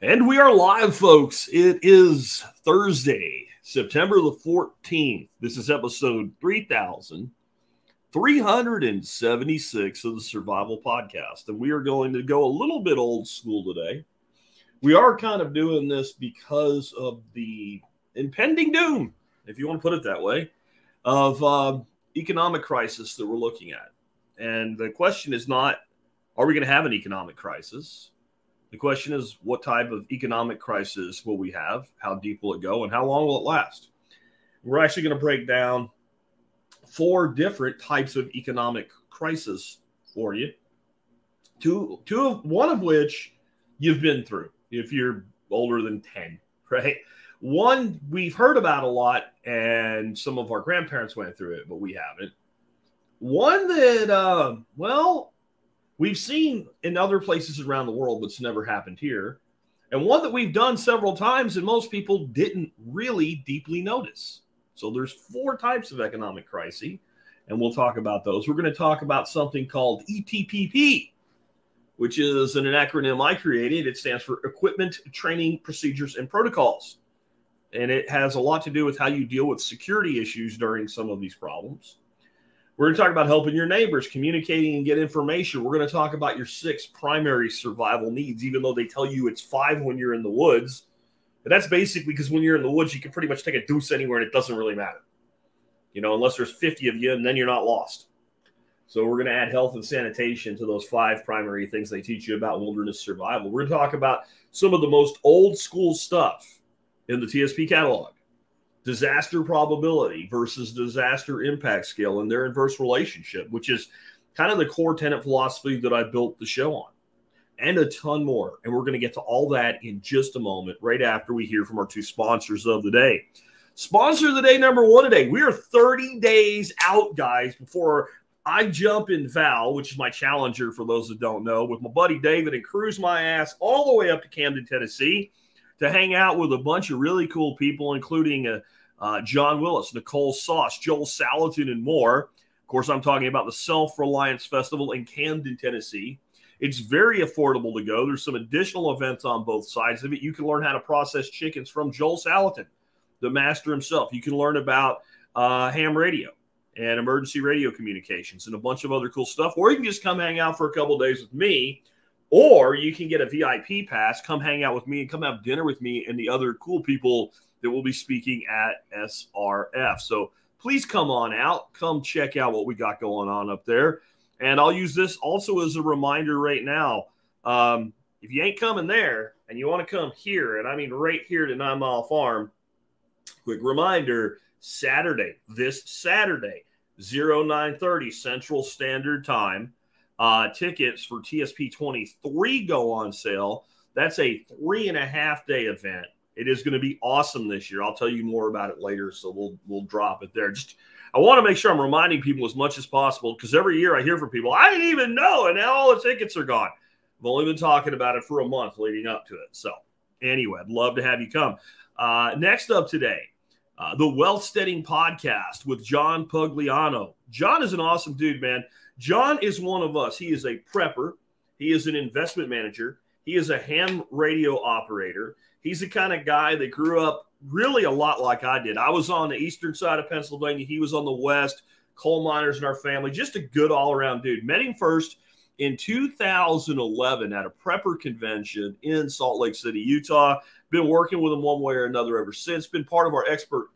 And we are live, folks. It is Thursday, September the 14th. This is episode 3376 of the Survival Podcast. And we are going to go a little bit old school today. We are kind of doing this because of the impending doom, if you want to put it that way, of uh, economic crisis that we're looking at. And the question is not, are we going to have an economic crisis? The question is, what type of economic crisis will we have? How deep will it go? And how long will it last? We're actually going to break down four different types of economic crisis for you. Two, two of one of which you've been through if you're older than 10, right? One we've heard about a lot, and some of our grandparents went through it, but we haven't. One that, uh, well, we've seen in other places around the world, it's never happened here. And one that we've done several times, and most people didn't really deeply notice. So there's four types of economic crisis, and we'll talk about those. We're going to talk about something called ETPP, which is an acronym I created. It stands for Equipment Training Procedures and Protocols. And it has a lot to do with how you deal with security issues during some of these problems. We're going to talk about helping your neighbors, communicating and get information. We're going to talk about your six primary survival needs, even though they tell you it's five when you're in the woods. But that's basically because when you're in the woods, you can pretty much take a deuce anywhere and it doesn't really matter. You know, unless there's 50 of you and then you're not lost. So we're going to add health and sanitation to those five primary things they teach you about wilderness survival. We're going to talk about some of the most old school stuff in the TSP catalog disaster probability versus disaster impact scale and their inverse relationship, which is kind of the core tenant philosophy that I built the show on, and a ton more. And we're going to get to all that in just a moment, right after we hear from our two sponsors of the day. Sponsor of the day number one today. We are 30 days out, guys, before I jump in Val, which is my challenger for those that don't know, with my buddy David and cruise my ass all the way up to Camden, Tennessee to hang out with a bunch of really cool people, including a uh, John Willis, Nicole Sauce, Joel Salatin, and more. Of course, I'm talking about the Self Reliance Festival in Camden, Tennessee. It's very affordable to go. There's some additional events on both sides of it. You can learn how to process chickens from Joel Salatin, the master himself. You can learn about uh, ham radio and emergency radio communications and a bunch of other cool stuff. Or you can just come hang out for a couple days with me. Or you can get a VIP pass, come hang out with me, and come have dinner with me and the other cool people that will be speaking at SRF. So please come on out, come check out what we got going on up there. And I'll use this also as a reminder right now. Um, if you ain't coming there and you want to come here, and I mean right here to Nine Mile Farm, quick reminder Saturday, this Saturday, 0930 Central Standard Time. Uh, tickets for TSP 23 go on sale. That's a three and a half day event. It is going to be awesome this year. I'll tell you more about it later, so we'll we'll drop it there. Just I want to make sure I'm reminding people as much as possible because every year I hear from people I didn't even know, and now all the tickets are gone. I've only been talking about it for a month leading up to it. So anyway, I'd love to have you come. Uh, next up today, uh, the Wealth Steading podcast with John Pugliano. John is an awesome dude, man. John is one of us. He is a prepper. He is an investment manager. He is a ham radio operator. He's the kind of guy that grew up really a lot like I did. I was on the eastern side of Pennsylvania. He was on the west. Coal miners in our family. Just a good all around dude. Met him first in 2011 at a prepper convention in Salt Lake City, Utah. Been working with him one way or another ever since. Been part of our expert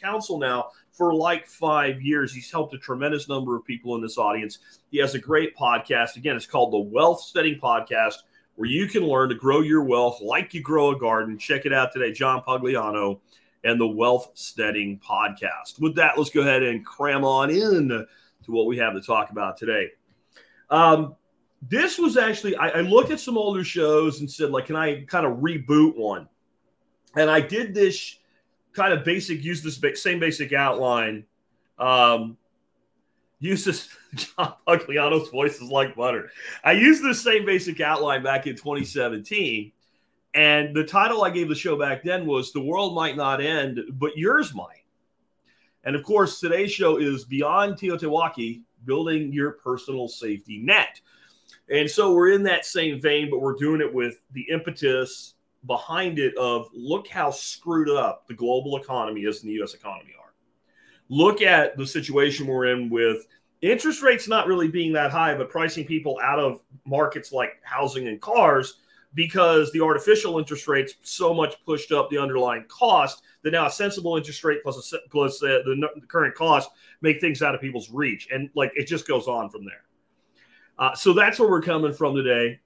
council now for like five years. He's helped a tremendous number of people in this audience. He has a great podcast. Again, it's called the Wealth Steading Podcast where you can learn to grow your wealth like you grow a garden. Check it out today, John Pugliano and the Wealth Steading Podcast. With that, let's go ahead and cram on in to what we have to talk about today. Um, this was actually, I, I looked at some older shows and said, like, can I kind of reboot one? And I did this kind of basic, use this same basic outline um, uses John Pugliano's voice is like butter. I used the same basic outline back in 2017. And the title I gave the show back then was The World Might Not End, but Yours Might. And of course, today's show is Beyond TEOTWAWKI, Building Your Personal Safety Net. And so we're in that same vein, but we're doing it with the impetus, behind it of look how screwed up the global economy is in the US economy. Look at the situation we're in with interest rates not really being that high, but pricing people out of markets like housing and cars because the artificial interest rates so much pushed up the underlying cost that now a sensible interest rate plus a, plus uh, the, the, current cost make things out of people's reach, and like it just goes on from there. Uh, so that's where we're coming from today.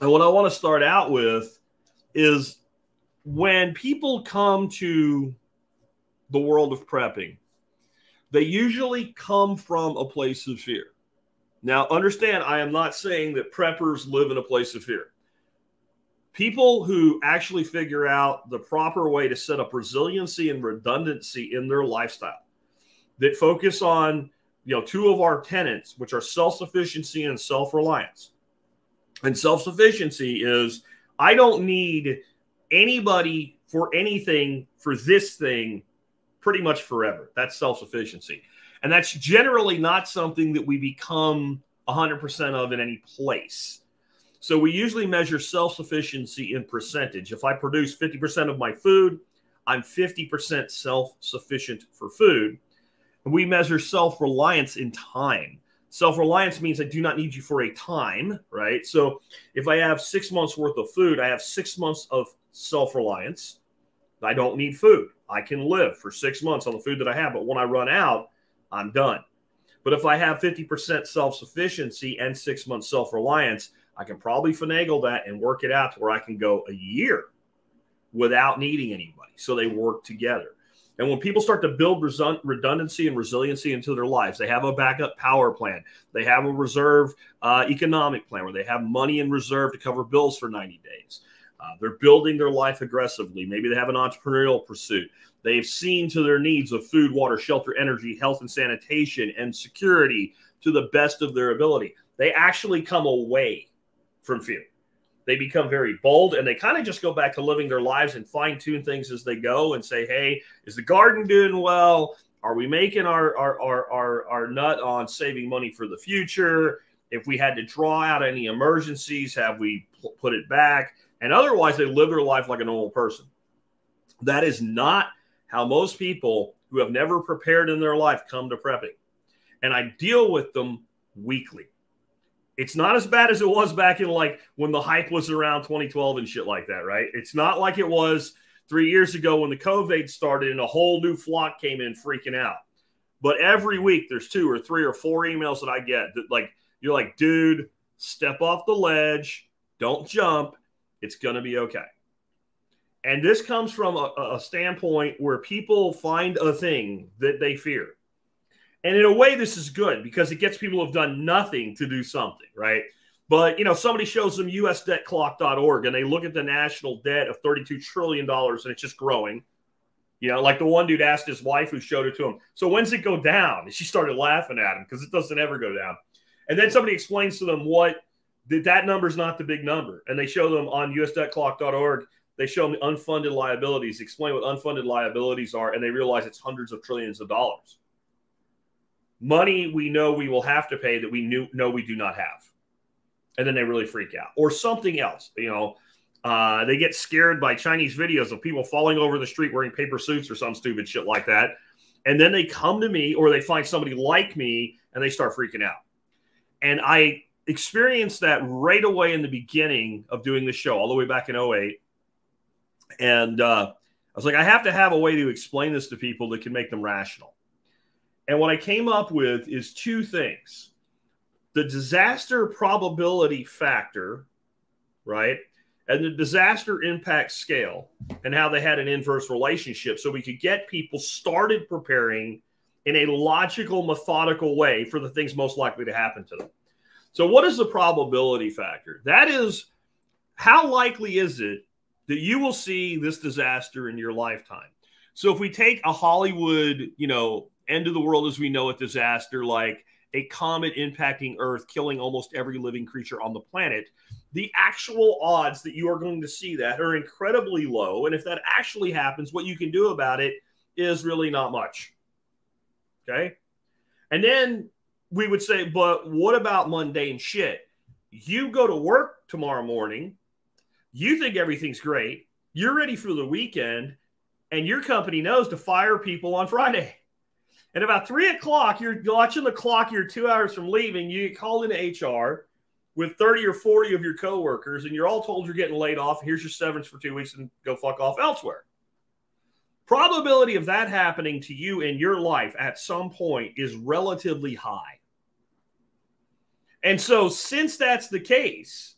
And what I want to start out with is when people come to the world of prepping, they usually come from a place of fear. Now, understand, I am not saying that preppers live in a place of fear. People who actually figure out the proper way to set up resiliency and redundancy in their lifestyle, that focus on you know two of our tenants, which are self-sufficiency and self-reliance. And self-sufficiency is I don't need anybody for anything for this thing pretty much forever. That's self sufficiency. And that's generally not something that we become 100% of in any place. So we usually measure self sufficiency in percentage. If I produce 50% of my food, I'm 50% self sufficient for food. And we measure self reliance in time. Self reliance means I do not need you for a time, right? So if I have six months worth of food, I have six months of self reliance. I don't need food. I can live for six months on the food that I have, but when I run out, I'm done. But if I have 50% self sufficiency and six months self reliance, I can probably finagle that and work it out to where I can go a year without needing anybody. So they work together. And when people start to build redundancy and resiliency into their lives, they have a backup power plan. They have a reserve uh, economic plan where they have money in reserve to cover bills for 90 days. Uh, they're building their life aggressively. Maybe they have an entrepreneurial pursuit. They've seen to their needs of food, water, shelter, energy, health, and sanitation, and security to the best of their ability. They actually come away from fear. They become very bold and they kind of just go back to living their lives and fine tune things as they go and say, hey, is the garden doing well? Are we making our, our, our, our, our nut on saving money for the future? If we had to draw out any emergencies, have we put it back? And otherwise, they live their life like a normal person. That is not how most people who have never prepared in their life come to prepping. And I deal with them weekly. It's not as bad as it was back in like when the hype was around 2012 and shit like that, right? It's not like it was three years ago when the COVID started and a whole new flock came in freaking out. But every week there's two or three or four emails that I get that like you're like, dude, step off the ledge, don't jump, it's going to be okay. And this comes from a, a, standpoint where people find a thing that they fear. And in a way, this is good because it gets people who have done nothing to do something, right? But, you know, somebody shows them usdebtclock.org and they look at the national debt of $32 trillion and it's just growing. You know, like the one dude asked his wife who showed it to him, So when's it go down? And she started laughing at him because it doesn't ever go down. And then somebody explains to them what that, that number is not the big number. And they show them on usdebtclock.org, they show them unfunded liabilities, explain what unfunded liabilities are, and they realize it's hundreds of trillions of dollars. Money we know we will have to pay that we knew know we do not have. And then they really freak out. Or something else. You know, uh, they get scared by Chinese videos of people falling over the street wearing paper suits or some stupid shit like that. And then they come to me or they find somebody like me and they start freaking out. And I experienced that right away in the beginning of doing the show, all the way back in 08. And uh, I was like, I have to have a way to explain this to people that can make them rational. And what I came up with is two things the disaster probability factor, right? And the disaster impact scale, and how they had an inverse relationship. So we could get people started preparing in a logical, methodical way for the things most likely to happen to them. So, what is the probability factor? That is, how likely is it that you will see this disaster in your lifetime? So, if we take a Hollywood, you know, end of the world as we know it disaster, like a comet impacting Earth, killing almost every living creature on the planet, the actual odds that you are going to see that are incredibly low. And if that actually happens, what you can do about it is really not much. Okay. And then we would say, but what about mundane shit? You go to work tomorrow morning, You think everything's great. You're ready for the weekend, and your company knows to fire people on Friday. And about three o'clock, you're watching the clock. You're two hours from leaving. You call into HR with 30 or 40 of your coworkers, and you're all told you're getting laid off. Here's your severance for two weeks and go fuck off elsewhere. Probability of that happening to you in your life at some point is relatively high. And so, since that's the case,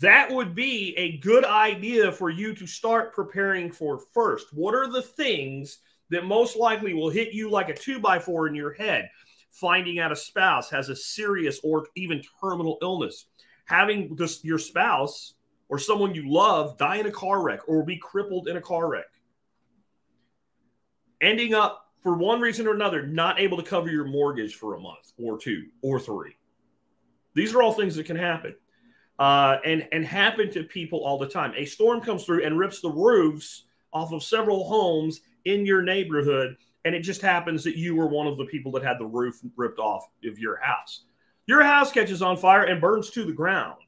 that would be a good idea for you to start preparing for first. What are the things that most likely will hit you like a two by four in your head? Finding out a spouse has a serious or even terminal illness, having this, your spouse or someone you love die in a car wreck or be crippled in a car wreck, ending up for one reason or another not able to cover your mortgage for a month or two or three these are all things that can happen. Uh, and and happen to people all the time. A storm comes through and rips the roofs off of several homes in your neighborhood, and it just happens that you were one of the people that had the roof ripped off of your house. Your house catches on fire and burns to the ground.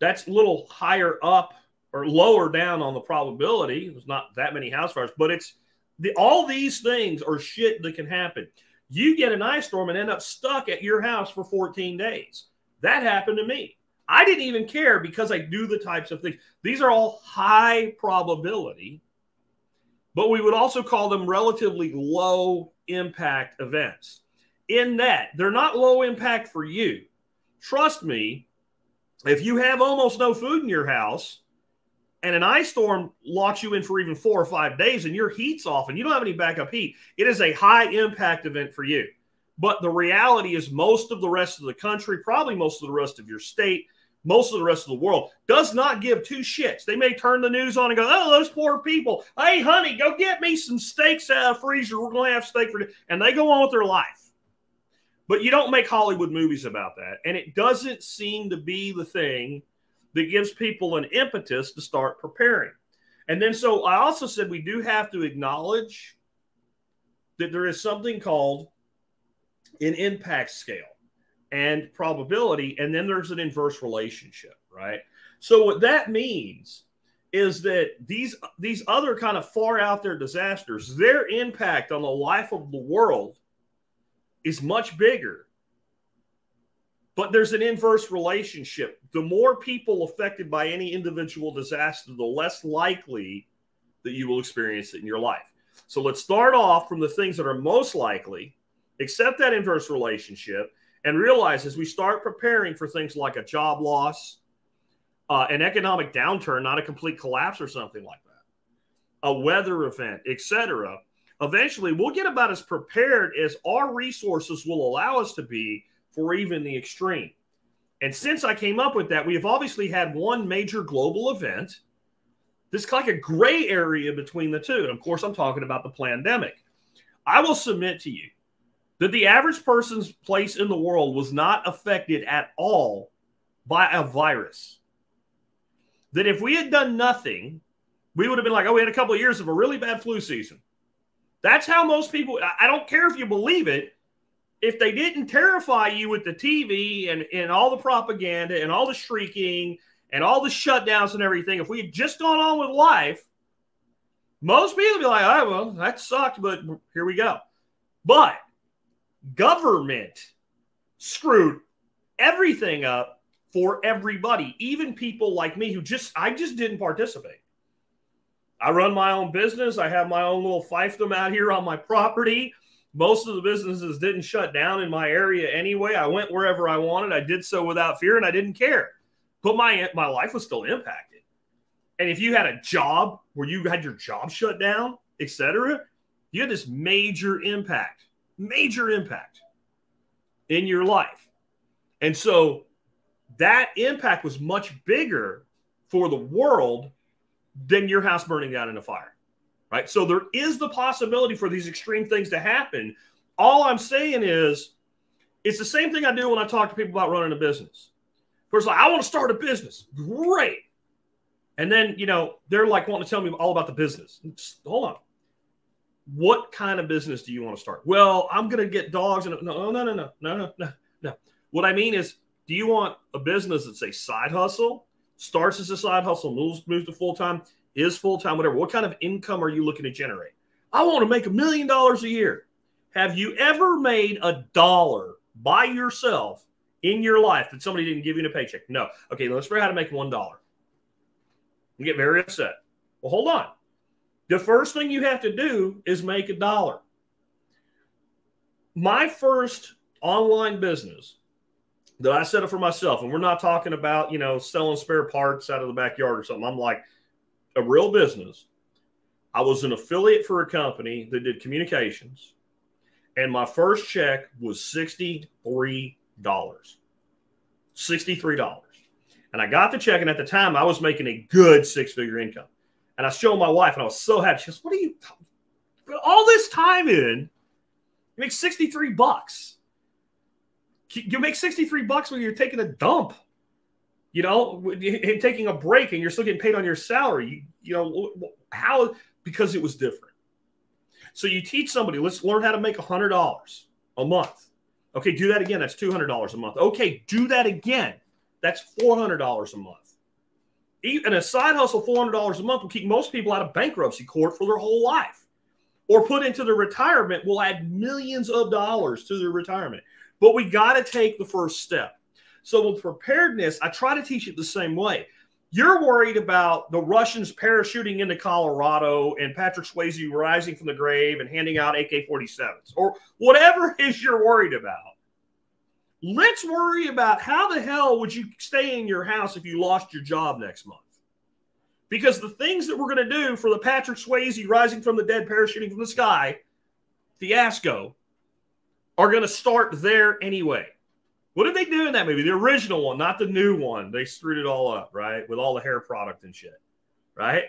That's a little higher up or lower down on the probability. There's not that many house fires, but it's the all these things are shit that can happen. You get an ice storm and end up stuck at your house for 14 days. That happened to me. I didn't even care because I do the types of things. These are all high probability, but we would also call them relatively low impact events. In that, they're not low impact for you. Trust me, if you have almost no food in your house, and an ice storm locks you in for even four or five days and your heat's off and you don't have any backup heat, it is a high impact event for you. But the reality is, most of the rest of the country, probably most of the rest of your state, most of the rest of the world does not give two shits. They may turn the news on and go, "Oh, those poor people! Hey, honey, go get me some steaks out of the freezer. We're going to have steak for," dinner. and they go on with their life. But you don't make Hollywood movies about that, and it doesn't seem to be the thing that gives people an impetus to start preparing. And then, so I also said we do have to acknowledge that there is something called an impact scale and probability, and then there's an inverse relationship, right? So, what that means is that these these other kind of far out there disasters, their impact on the life of the world is much bigger but there's an inverse relationship. The more people affected by any individual disaster, the less likely that you will experience it in your life. So let's start off from the things that are most likely, accept that inverse relationship, and realize as we start preparing for things like a job loss, uh, an economic downturn, not a complete collapse or something like that, a weather event, etc. Eventually, we'll get about as prepared as our resources will allow us to be for even the extreme. And since I came up with that, we have obviously had one major global event. This is like a gray area between the two. And of course, I'm talking about the pandemic. I will submit to you that the average person's place in the world was not affected at all by a virus. That if we had done nothing, we would have been like, oh, we had a couple of years of a really bad flu season. That's how most people, I don't care if you believe it, if they didn't terrify you with the TV and, and all the propaganda and all the shrieking and all the shutdowns and everything, if we had just gone on with life, most people would be like, oh, well, that sucked, but here we go. But government screwed everything up for everybody, even people like me who just, I just didn't participate. I run my own business. I have my own little fiefdom out here on my property. Most of the businesses didn't shut down in my area anyway. I went wherever I wanted. I did so without fear and I didn't care. But my my life was still impacted. And if you had a job where you had your job shut down, etc., you had this major impact, major impact in your life. And so that impact was much bigger for the world than your house burning down in a fire right? So there is the possibility for these extreme things to happen. All I'm saying is, it's the same thing I do when I talk to people about running a business. First, like, I want to start a business. Great. And then, you know, they're like wanting to tell me all about the business. Just, hold on. What kind of business do you want to start? Well, I'm going to get dogs. And no, no, no, no, no, no, no, no. What I mean is, do you want a business that's a side hustle starts as a side hustle, moves, moves to full time, is full time, whatever. What kind of income are you looking to generate? I want to make a million dollars a year. Have you ever made a dollar by yourself in your life that somebody didn't give you a paycheck? No. Okay, let's figure out how to make one dollar. You get very upset. Well, hold on. The first thing you have to do is make a dollar. My first online business that I set up for myself, and we're not talking about, you know, selling spare parts out of the backyard or something. I'm like a real business. I was an affiliate for a company that did communications, and my first check was $63. $63. And I got the check, and at the time, I was making a good six figure income. And I showed my wife, and I was so happy. She goes, What are you all this time in? You make 63 bucks. You make 63 bucks when you're taking a dump, you know, taking a break, and you're still getting paid on your salary. You, you know, how? Because it was different. So you teach somebody, let's learn how to make $100 a month. Okay, do that again. That's $200 a month. Okay, do that again. That's $400 a month and a side hustle, $400 a month, will keep most people out of bankruptcy court for their whole life. Or put into their retirement will add millions of dollars to their retirement. But we got to take the first step. So with preparedness, I try to teach it the same way. You're worried about the Russians parachuting into Colorado and Patrick Swayze rising from the grave and handing out AK 47s or whatever it is you're worried about. Let's worry about how the hell would you stay in your house if you lost your job next month? Because the things that we're going to do for the Patrick Swayze rising from the dead, parachuting from the sky fiasco are going to start there anyway. What did they do in that movie? The original one, not the new one. They screwed it all up, right? With all the hair product and shit, right?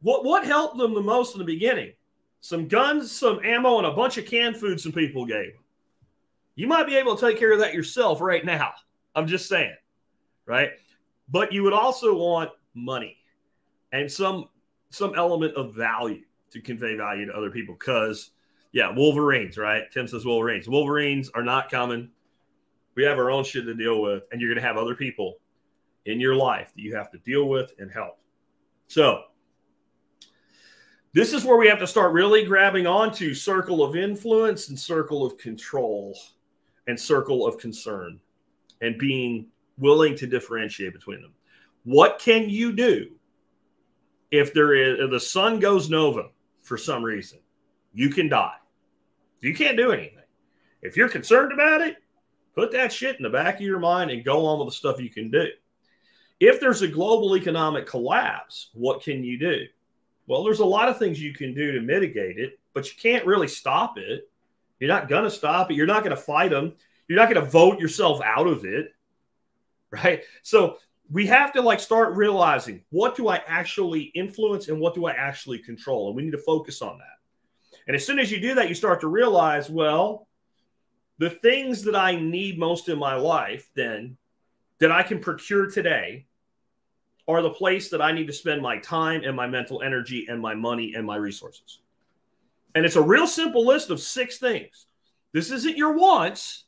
What what helped them the most in the beginning? Some guns, some ammo, and a bunch of canned food some people gave. You might be able to take care of that yourself right now. I'm just saying, right? But you would also want money and some some element of value to convey value to other people. Because, yeah, Wolverines, right? Tim says Wolverines. Wolverines are not coming. We have our own shit to deal with, and you're going to have other people in your life that you have to deal with and help. So, this is where we have to start really grabbing onto circle of influence and circle of control and circle of concern and being willing to differentiate between them. What can you do if there is if the sun goes nova for some reason? You can die. You can't do anything. If you're concerned about it, put that shit in the back of your mind and go on with the stuff you can do. If there's a global economic collapse, what can you do? Well, there's a lot of things you can do to mitigate it, but you can't really stop it. You're not going to stop it. You're not going to fight them. You're not going to vote yourself out of it. Right. So we have to like start realizing what do I actually influence and what do I actually control? And we need to focus on that. And as soon as you do that, you start to realize, well, the things that I need most in my life, then that I can procure today are the place that I need to spend my time and my mental energy and my money and my resources. And it's a real simple list of six things. This isn't your wants.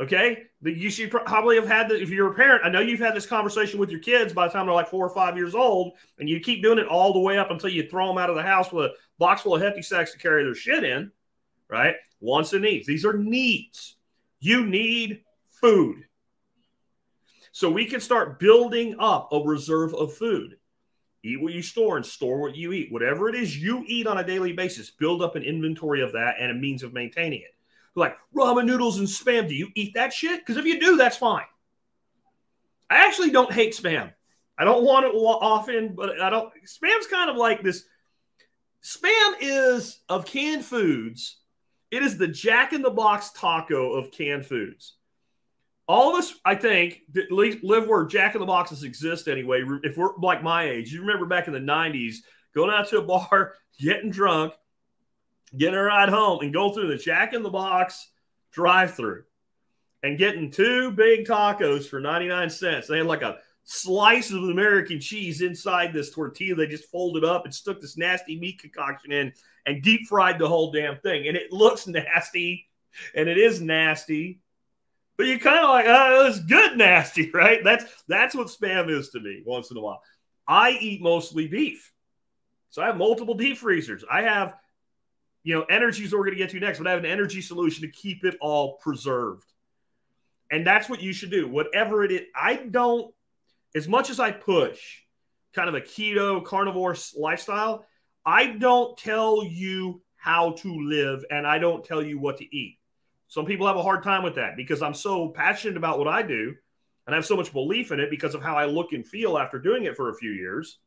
Okay. You should probably have had that. If you're a parent, I know you've had this conversation with your kids by the time they're like four or five years old, and you keep doing it all the way up until you throw them out of the house with a box full of hefty sacks to carry their shit in, right? Wants and needs. These are needs. You need food. So we can start building up a reserve of food. Eat what you store and store what you eat. Whatever it is you eat on a daily basis, build up an inventory of that and a means of maintaining it. Like ramen noodles and spam. Do you eat that shit? Because if you do, that's fine. I actually don't hate spam. I don't want it often, but I don't. Spam's kind of like this. Spam is of canned foods. It is the Jack in the Box taco of canned foods all of us, I think, live where Jack in the Boxes exist anyway. If we're like my age, you remember back in the 90s, going out to a bar, getting drunk, getting a ride home, and go through the Jack in the Box drive through and getting two big tacos for 99 cents. They had like a slice of American cheese inside this tortilla. They just folded up and stuck this nasty meat concoction in and deep fried the whole damn thing. And it looks nasty and it is nasty but you're kind of like, uh, oh, it's good nasty, right? That's that's what spam is to me once in a while. I eat mostly beef. So I have multiple deep freezers. I have, you know, energies we're going to get to next, but I have an energy solution to keep it all preserved. And that's what you should do. Whatever it is, I don't, as much as I push kind of a keto carnivore lifestyle, I don't tell you how to live and I don't tell you what to eat. Some people have a hard time with that because I'm so passionate about what I do and I have so much belief in it because of how I look and feel after doing it for a few years.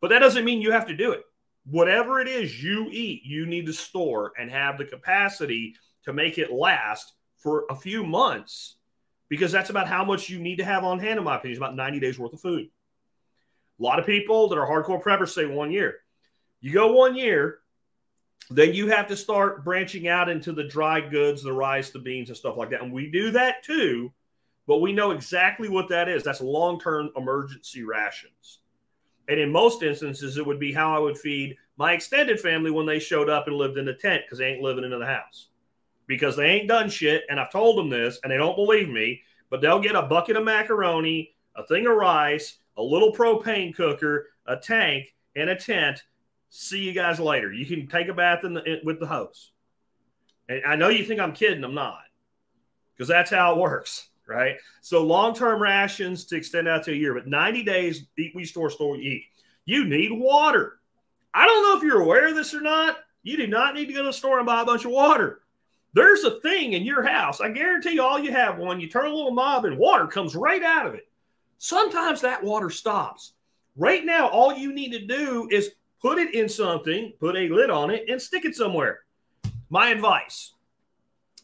But that doesn't mean you have to do it. Whatever it is you eat, you need to store and have the capacity to make it last for a few months because that's about how much you need to have on hand, in my opinion. It's about 90 days worth of food. A lot of people that are hardcore preppers say one year. You go one year, then you have to start branching out into the dry goods, the rice, the beans, and stuff like that. And we do that too, but we know exactly what that is. That's long term emergency rations. And in most instances, it would be how I would feed my extended family when they showed up and lived in the tent because they ain't living in the house because they ain't done shit. And I've told them this and they don't believe me, but they'll get a bucket of macaroni, a thing of rice, a little propane cooker, a tank, and a tent. See you guys later. You can take a bath in the, in, with the hose. And I know you think I'm kidding. I'm not because that's how it works right? So long term rations to extend out to a year, but 90 days, eat, we store, store, eat. You need water. I don't know if you're aware of this or not. You do not need to go to the store and buy a bunch of water. There's a thing in your house. I guarantee you, all you have one, you turn a little knob and water comes right out of it. Sometimes that water stops. Right now, all you need to do is put it in something, put a lid on it, and stick it somewhere. My advice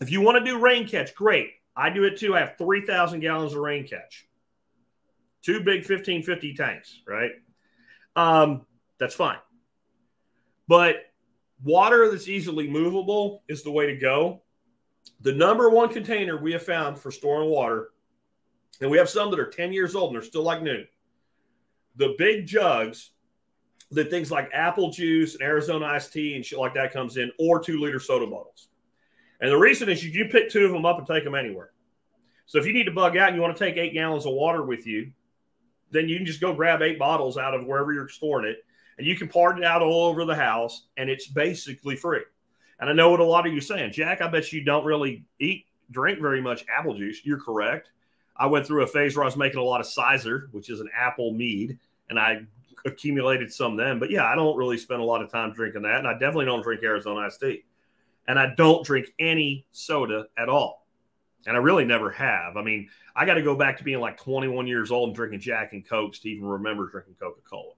if you want to do rain catch, great. I do it too. I have 3,000 gallons of rain catch, two big 1550 tanks, right? Um, that's fine. But water that's easily movable is the way to go. The number one container we have found for storing water, and we have some that are 10 years old and they're still like new. The big jugs that things like apple juice and Arizona iced tea and shit like that comes in, or two liter soda bottles. And the reason is you, can pick two of them up and take them anywhere. So if you need to bug out and you want to take eight gallons of water with you, then you can just go grab eight bottles out of wherever you're storing it and you can part it out all over the house and it's basically free. And I know what a lot of you are saying, Jack, I bet you don't really eat, drink very much apple juice. You're correct. I went through a phase where I was making a lot of Cyser, which is an apple mead, and I accumulated some then. But yeah, I don't really spend a lot of time drinking that. And I definitely don't drink Arizona iced tea and I don't drink any soda at all. And I really never have. I mean, I got to go back to being like 21 years old and drinking Jack and Cokes to even remember drinking Coca Cola.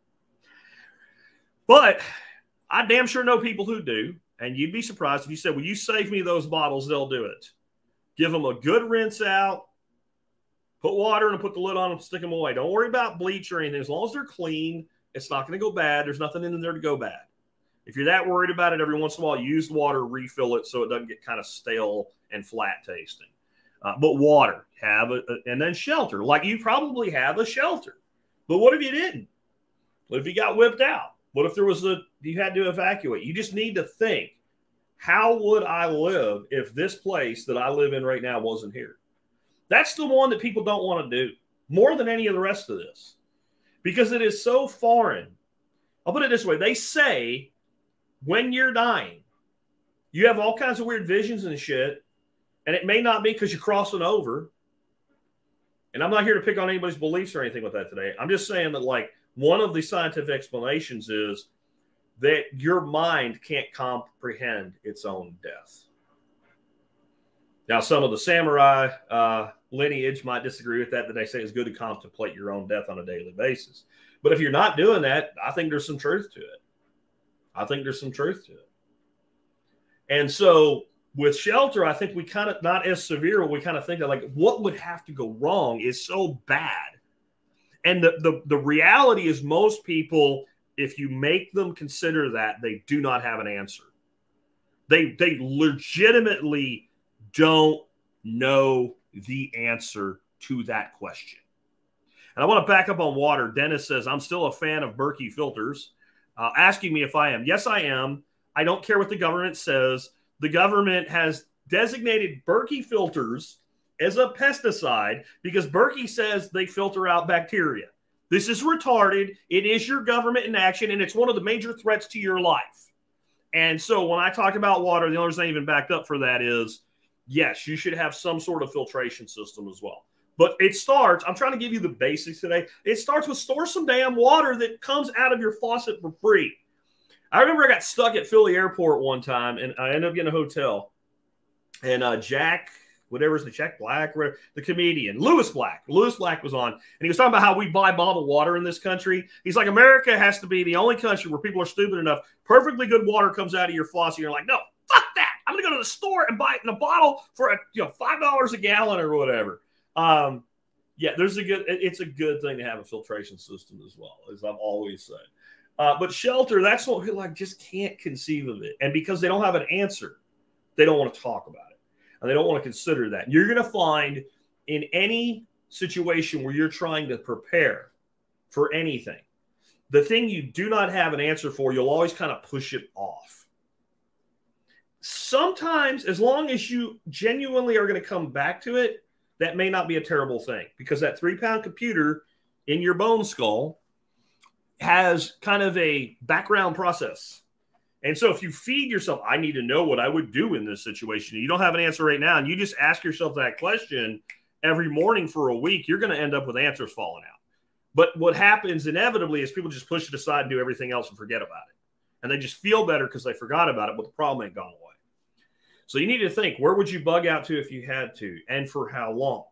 But I damn sure know people who do. And you'd be surprised if you said, Well, you save me those bottles, they'll do it. Give them a good rinse out, put water and put the lid on them, stick them away. Don't worry about bleach or anything. As long as they're clean, it's not going to go bad. There's nothing in there to go bad. If you're that worried about it, every once in a while, use water, refill it so it doesn't get kind of stale and flat tasting. Uh, but water, have a, a, and then shelter. Like you probably have a shelter, but what if you didn't? What if you got whipped out? What if there was a you had to evacuate? You just need to think: How would I live if this place that I live in right now wasn't here? That's the one that people don't want to do more than any of the rest of this because it is so foreign. I'll put it this way: They say when you're dying, you have all kinds of weird visions and shit. And it may not be because you're crossing over. And I'm not here to pick on anybody's beliefs or anything with that today. I'm just saying that, like, one of the scientific explanations is that your mind can't comprehend its own death. Now, some of the samurai uh, lineage might disagree with that, that they say it's good to contemplate your own death on a daily basis. But if you're not doing that, I think there's some truth to it. I think there's some truth to it. And so with shelter, I think we kind of not as severe. We kind of think that like what would have to go wrong is so bad. And the, the the reality is most people, if you make them consider that, they do not have an answer. They they legitimately don't know the answer to that question. And I want to back up on water. Dennis says, I'm still a fan of Berkey filters uh, asking me if I am. Yes, I am. I don't care what the government says. The government has designated Berkey filters as a pesticide because Berkey says they filter out bacteria. This is retarded. It is your government in action, and it's one of the major threats to your life. And so when I talk about water, the only reason I even backed up for that is yes, you should have some sort of filtration system as well. But it starts, I'm trying to give you the basics today. It starts with store some damn water that comes out of your faucet for free. I remember I got stuck at Philly airport one time and I ended up getting a hotel. And uh, Jack, whatever's the check, Black, the comedian, Lewis Black. Lewis Black was on, and he was talking about how we buy bottled water in this country. He's like, America has to be the only country where people are stupid enough. Perfectly good water comes out of your faucet. You're like, no, fuck that. I'm gonna go to the store and buy it in a bottle for a you know five dollars a gallon or whatever. Um, yeah, there's a good. It's a good thing to have a filtration system as well, as I've always said. Uh, but shelter, that's what we like just can't conceive of it, and because they don't have an answer, they don't want to talk about it and they don't want to consider that. You're going to find in any situation where you're trying to prepare for anything, the thing you do not have an answer for, you'll always kind of push it off. Sometimes, as long as you genuinely are going to come back to it, that may not be a terrible thing because that three pound computer in your bone skull has kind of a background process and so if you feed yourself, I need to know what I would do in this situation. You don't have an answer right now, and you just ask yourself that question every morning for a week, you're going to end up with answers falling out. But what happens inevitably is people just push it aside and do everything else and forget about it. And they just feel better because they forgot about it, but the problem ain't gone away. So you need to think where would you bug out to if you had to, and for how long?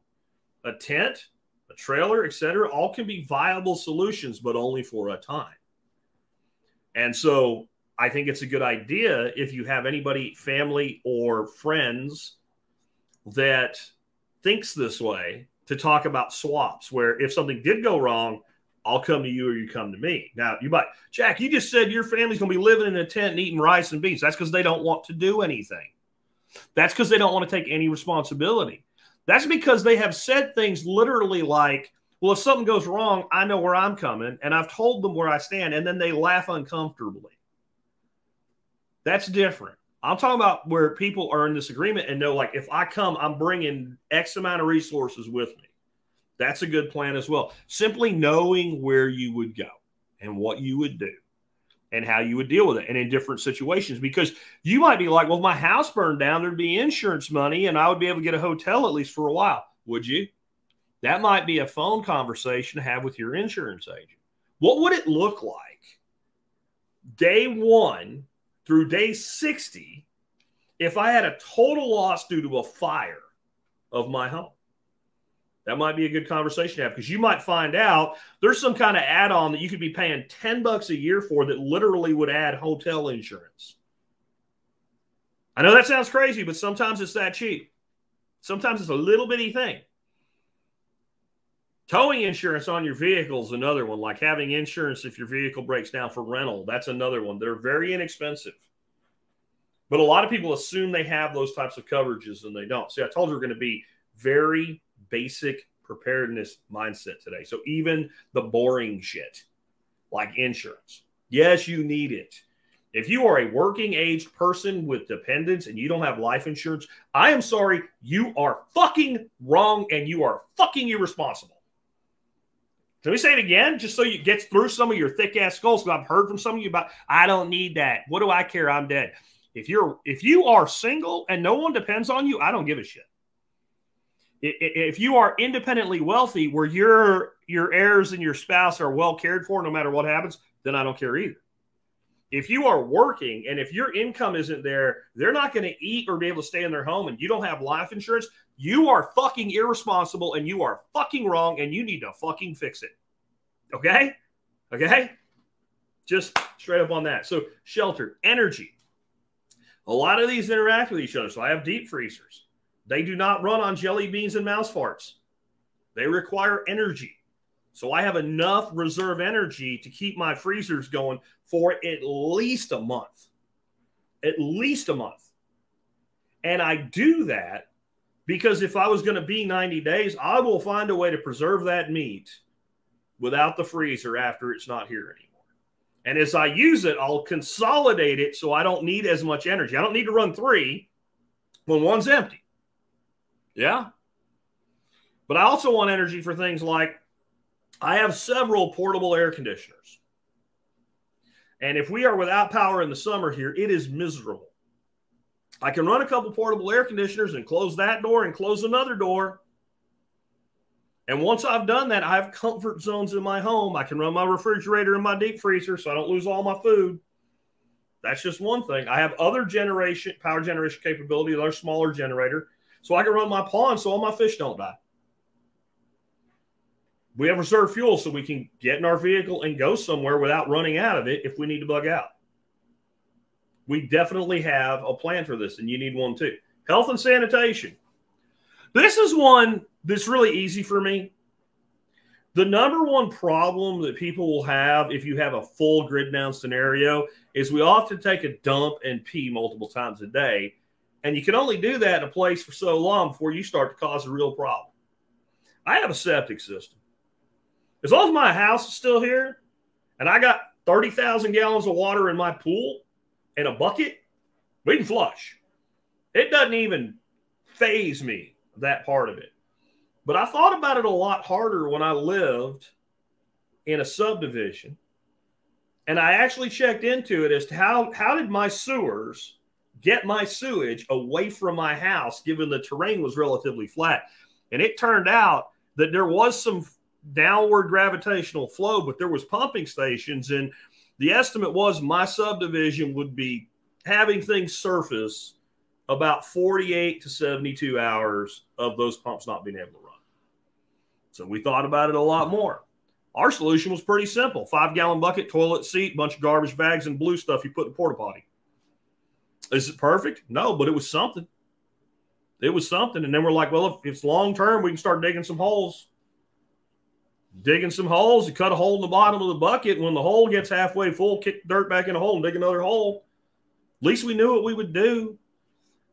A tent, a trailer, etc. All can be viable solutions, but only for a time. And so I think it's a good idea if you have anybody, family or friends that thinks this way to talk about swaps where if something did go wrong, I'll come to you or you come to me. Now, you might, Jack, you just said your family's going to be living in a tent and eating rice and beans. That's because they don't want to do anything. That's because they don't want to take any responsibility. That's because they have said things literally like, well, if something goes wrong, I know where I'm coming and I've told them where I stand. And then they laugh uncomfortably. That's different. I'm talking about where people are in this agreement and know, like, if I come, I'm bringing X amount of resources with me. That's a good plan as well. Simply knowing where you would go and what you would do and how you would deal with it and in different situations because you might be like, well, if my house burned down, there'd be insurance money and I would be able to get a hotel at least for a while. Would you? That might be a phone conversation to have with your insurance agent. What would it look like day one through day 60 if I had a total loss due to a fire of my home. That might be a good conversation to have because you might find out there's some kind of add on that you could be paying 10 bucks a year for that literally would add hotel insurance. I know that sounds crazy, but sometimes it's that cheap. Sometimes it's a little bitty thing. Towing insurance on your vehicle is another one, like having insurance if your vehicle breaks down for rental. That's another one. They're very inexpensive. But a lot of people assume they have those types of coverages and they don't. See, I told you we're going to be very basic preparedness mindset today. So even the boring shit like insurance, yes, you need it. If you are a working age person with dependents and you don't have life insurance, I am sorry, you are fucking wrong and you are fucking irresponsible. Let me say it again, just so you get through some of your thick ass skulls. I've heard from some of you about, I don't need that. What do I care? I'm dead. If you're if you are single and no one depends on you, I don't give a shit. If you are independently wealthy, where your your heirs and your spouse are well cared for, no matter what happens, then I don't care either. If you are working and if your income isn't there, they're not going to eat or be able to stay in their home, and you don't have life insurance. You are fucking irresponsible and you are fucking wrong and you need to fucking fix it. Okay? Okay? Just straight up on that. So, shelter, energy. A lot of these interact with each other. So, I have deep freezers. They do not run on jelly beans and mouse farts, they require energy. So, I have enough reserve energy to keep my freezers going for at least a month. At least a month. And I do that because if I was going to be 90 days, I will find a way to preserve that meat without the freezer after it's not here anymore. And as I use it, I'll consolidate it so I don't need as much energy. I don't need to run three when one's empty. Yeah. But I also want energy for things like I have several portable air conditioners. And if we are without power in the summer here, it is miserable. I can run a couple portable air conditioners and close that door and close another door. And once I've done that, I have comfort zones in my home. I can run my refrigerator and my deep freezer so I don't lose all my food. That's just one thing. I have other generation power generation capability, another smaller generator, so I can run my pond so all my fish don't die. We have reserve fuel so we can get in our vehicle and go somewhere without running out of it if we need to bug out. We definitely have a plan for this, and you need one too. Health and sanitation. This is one that's really easy for me. The number one problem that people will have if you have a full grid down scenario is we often take a dump and pee multiple times a day. And you can only do that in a place for so long before you start to cause a real problem. I have a septic system. As long as my house is still here and I got 30,000 gallons of water in my pool and a bucket, we can flush. It doesn't even faze me, that part of it. But I thought about it a lot harder when I lived in a subdivision. And I actually checked into it as to how, how did my sewers get my sewage away from my house, given the terrain was relatively flat. And it turned out that there was some downward gravitational flow, but there was pumping stations, and the estimate was my subdivision would be having things surface about 48 to 72 hours of those pumps not being able to run. So we thought about it a lot more. Our solution was pretty simple five gallon bucket, toilet seat, bunch of garbage bags, and blue stuff you put in porta potty. Is it perfect? No, but it was something. It was something. And then we're like, well, if it's long term, we can start digging some holes digging some holes. You cut a hole in the bottom of the bucket. When the hole gets halfway full, kick dirt back in the hole and dig another hole. At least we knew what we would do.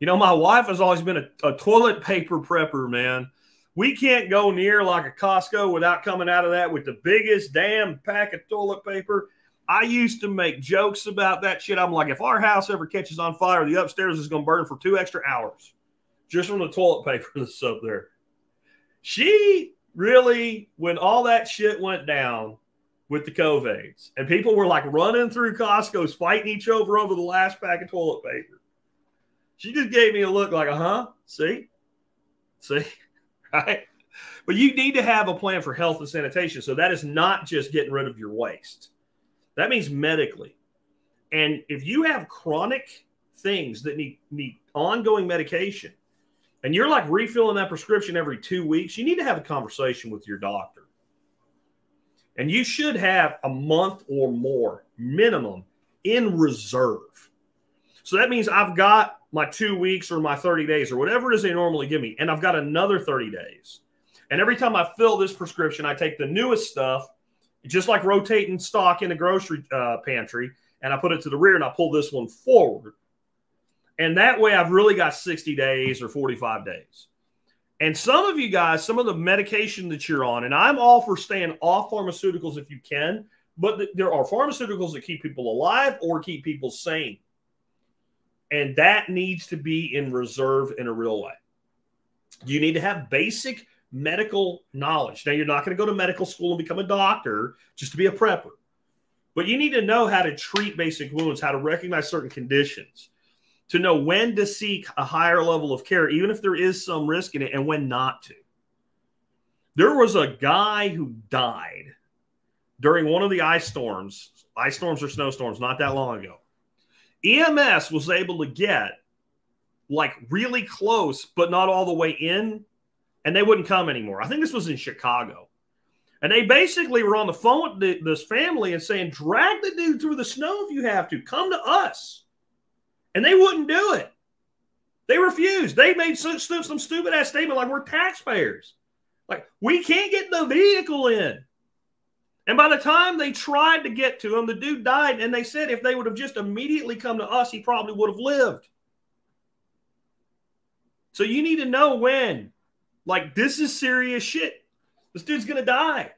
You know, my wife has always been a, a toilet paper prepper, man. We can't go near like a Costco without coming out of that with the biggest damn pack of toilet paper. I used to make jokes about that shit. I'm like, if our house ever catches on fire, the upstairs is going to burn for two extra hours just from the toilet paper that's up there. She really, when all that shit went down with the COVIDs and people were like running through Costco's fighting each other over the last pack of toilet paper, she just gave me a look like, uh huh, see, see, right? But you need to have a plan for health and sanitation. So that is not just getting rid of your waste. That means medically. And if you have chronic things that need, need ongoing medication, and you're like refilling that prescription every two weeks, you need to have a conversation with your doctor. And you should have a month or more minimum in reserve. So that means I've got my two weeks or my 30 days or whatever it is they normally give me, and I've got another 30 days. And every time I fill this prescription, I take the newest stuff, just like rotating stock in a grocery uh, pantry, and I put it to the rear and I pull this one forward. And that way, I've really got 60 days or 45 days. And some of you guys, some of the medication that you're on, and I'm all for staying off pharmaceuticals if you can, but th- there are pharmaceuticals that keep people alive or keep people sane. And that needs to be in reserve in a real way. You need to have basic medical knowledge. Now, you're not going to go to medical school and become a doctor just to be a prepper, but you need to know how to treat basic wounds, how to recognize certain conditions to know when to seek a higher level of care, even if there is some risk in it, and when not to. There was a guy who died during one of the ice storms, ice storms or snowstorms, not that long ago. EMS was able to get like really close, but not all the way in, and they wouldn't come anymore. I think this was in Chicago. And they basically were on the phone with this family and saying, drag the dude through the snow if you have to. Come to us and they wouldn't do it. They refused. They made some, some stupid ass statement like we're taxpayers. Like we can't get the vehicle in. And by the time they tried to get to him, the dude died. And they said if they would have just immediately come to us, he probably would have lived. So you need to know when. Like this is serious shit. This dude's going to die.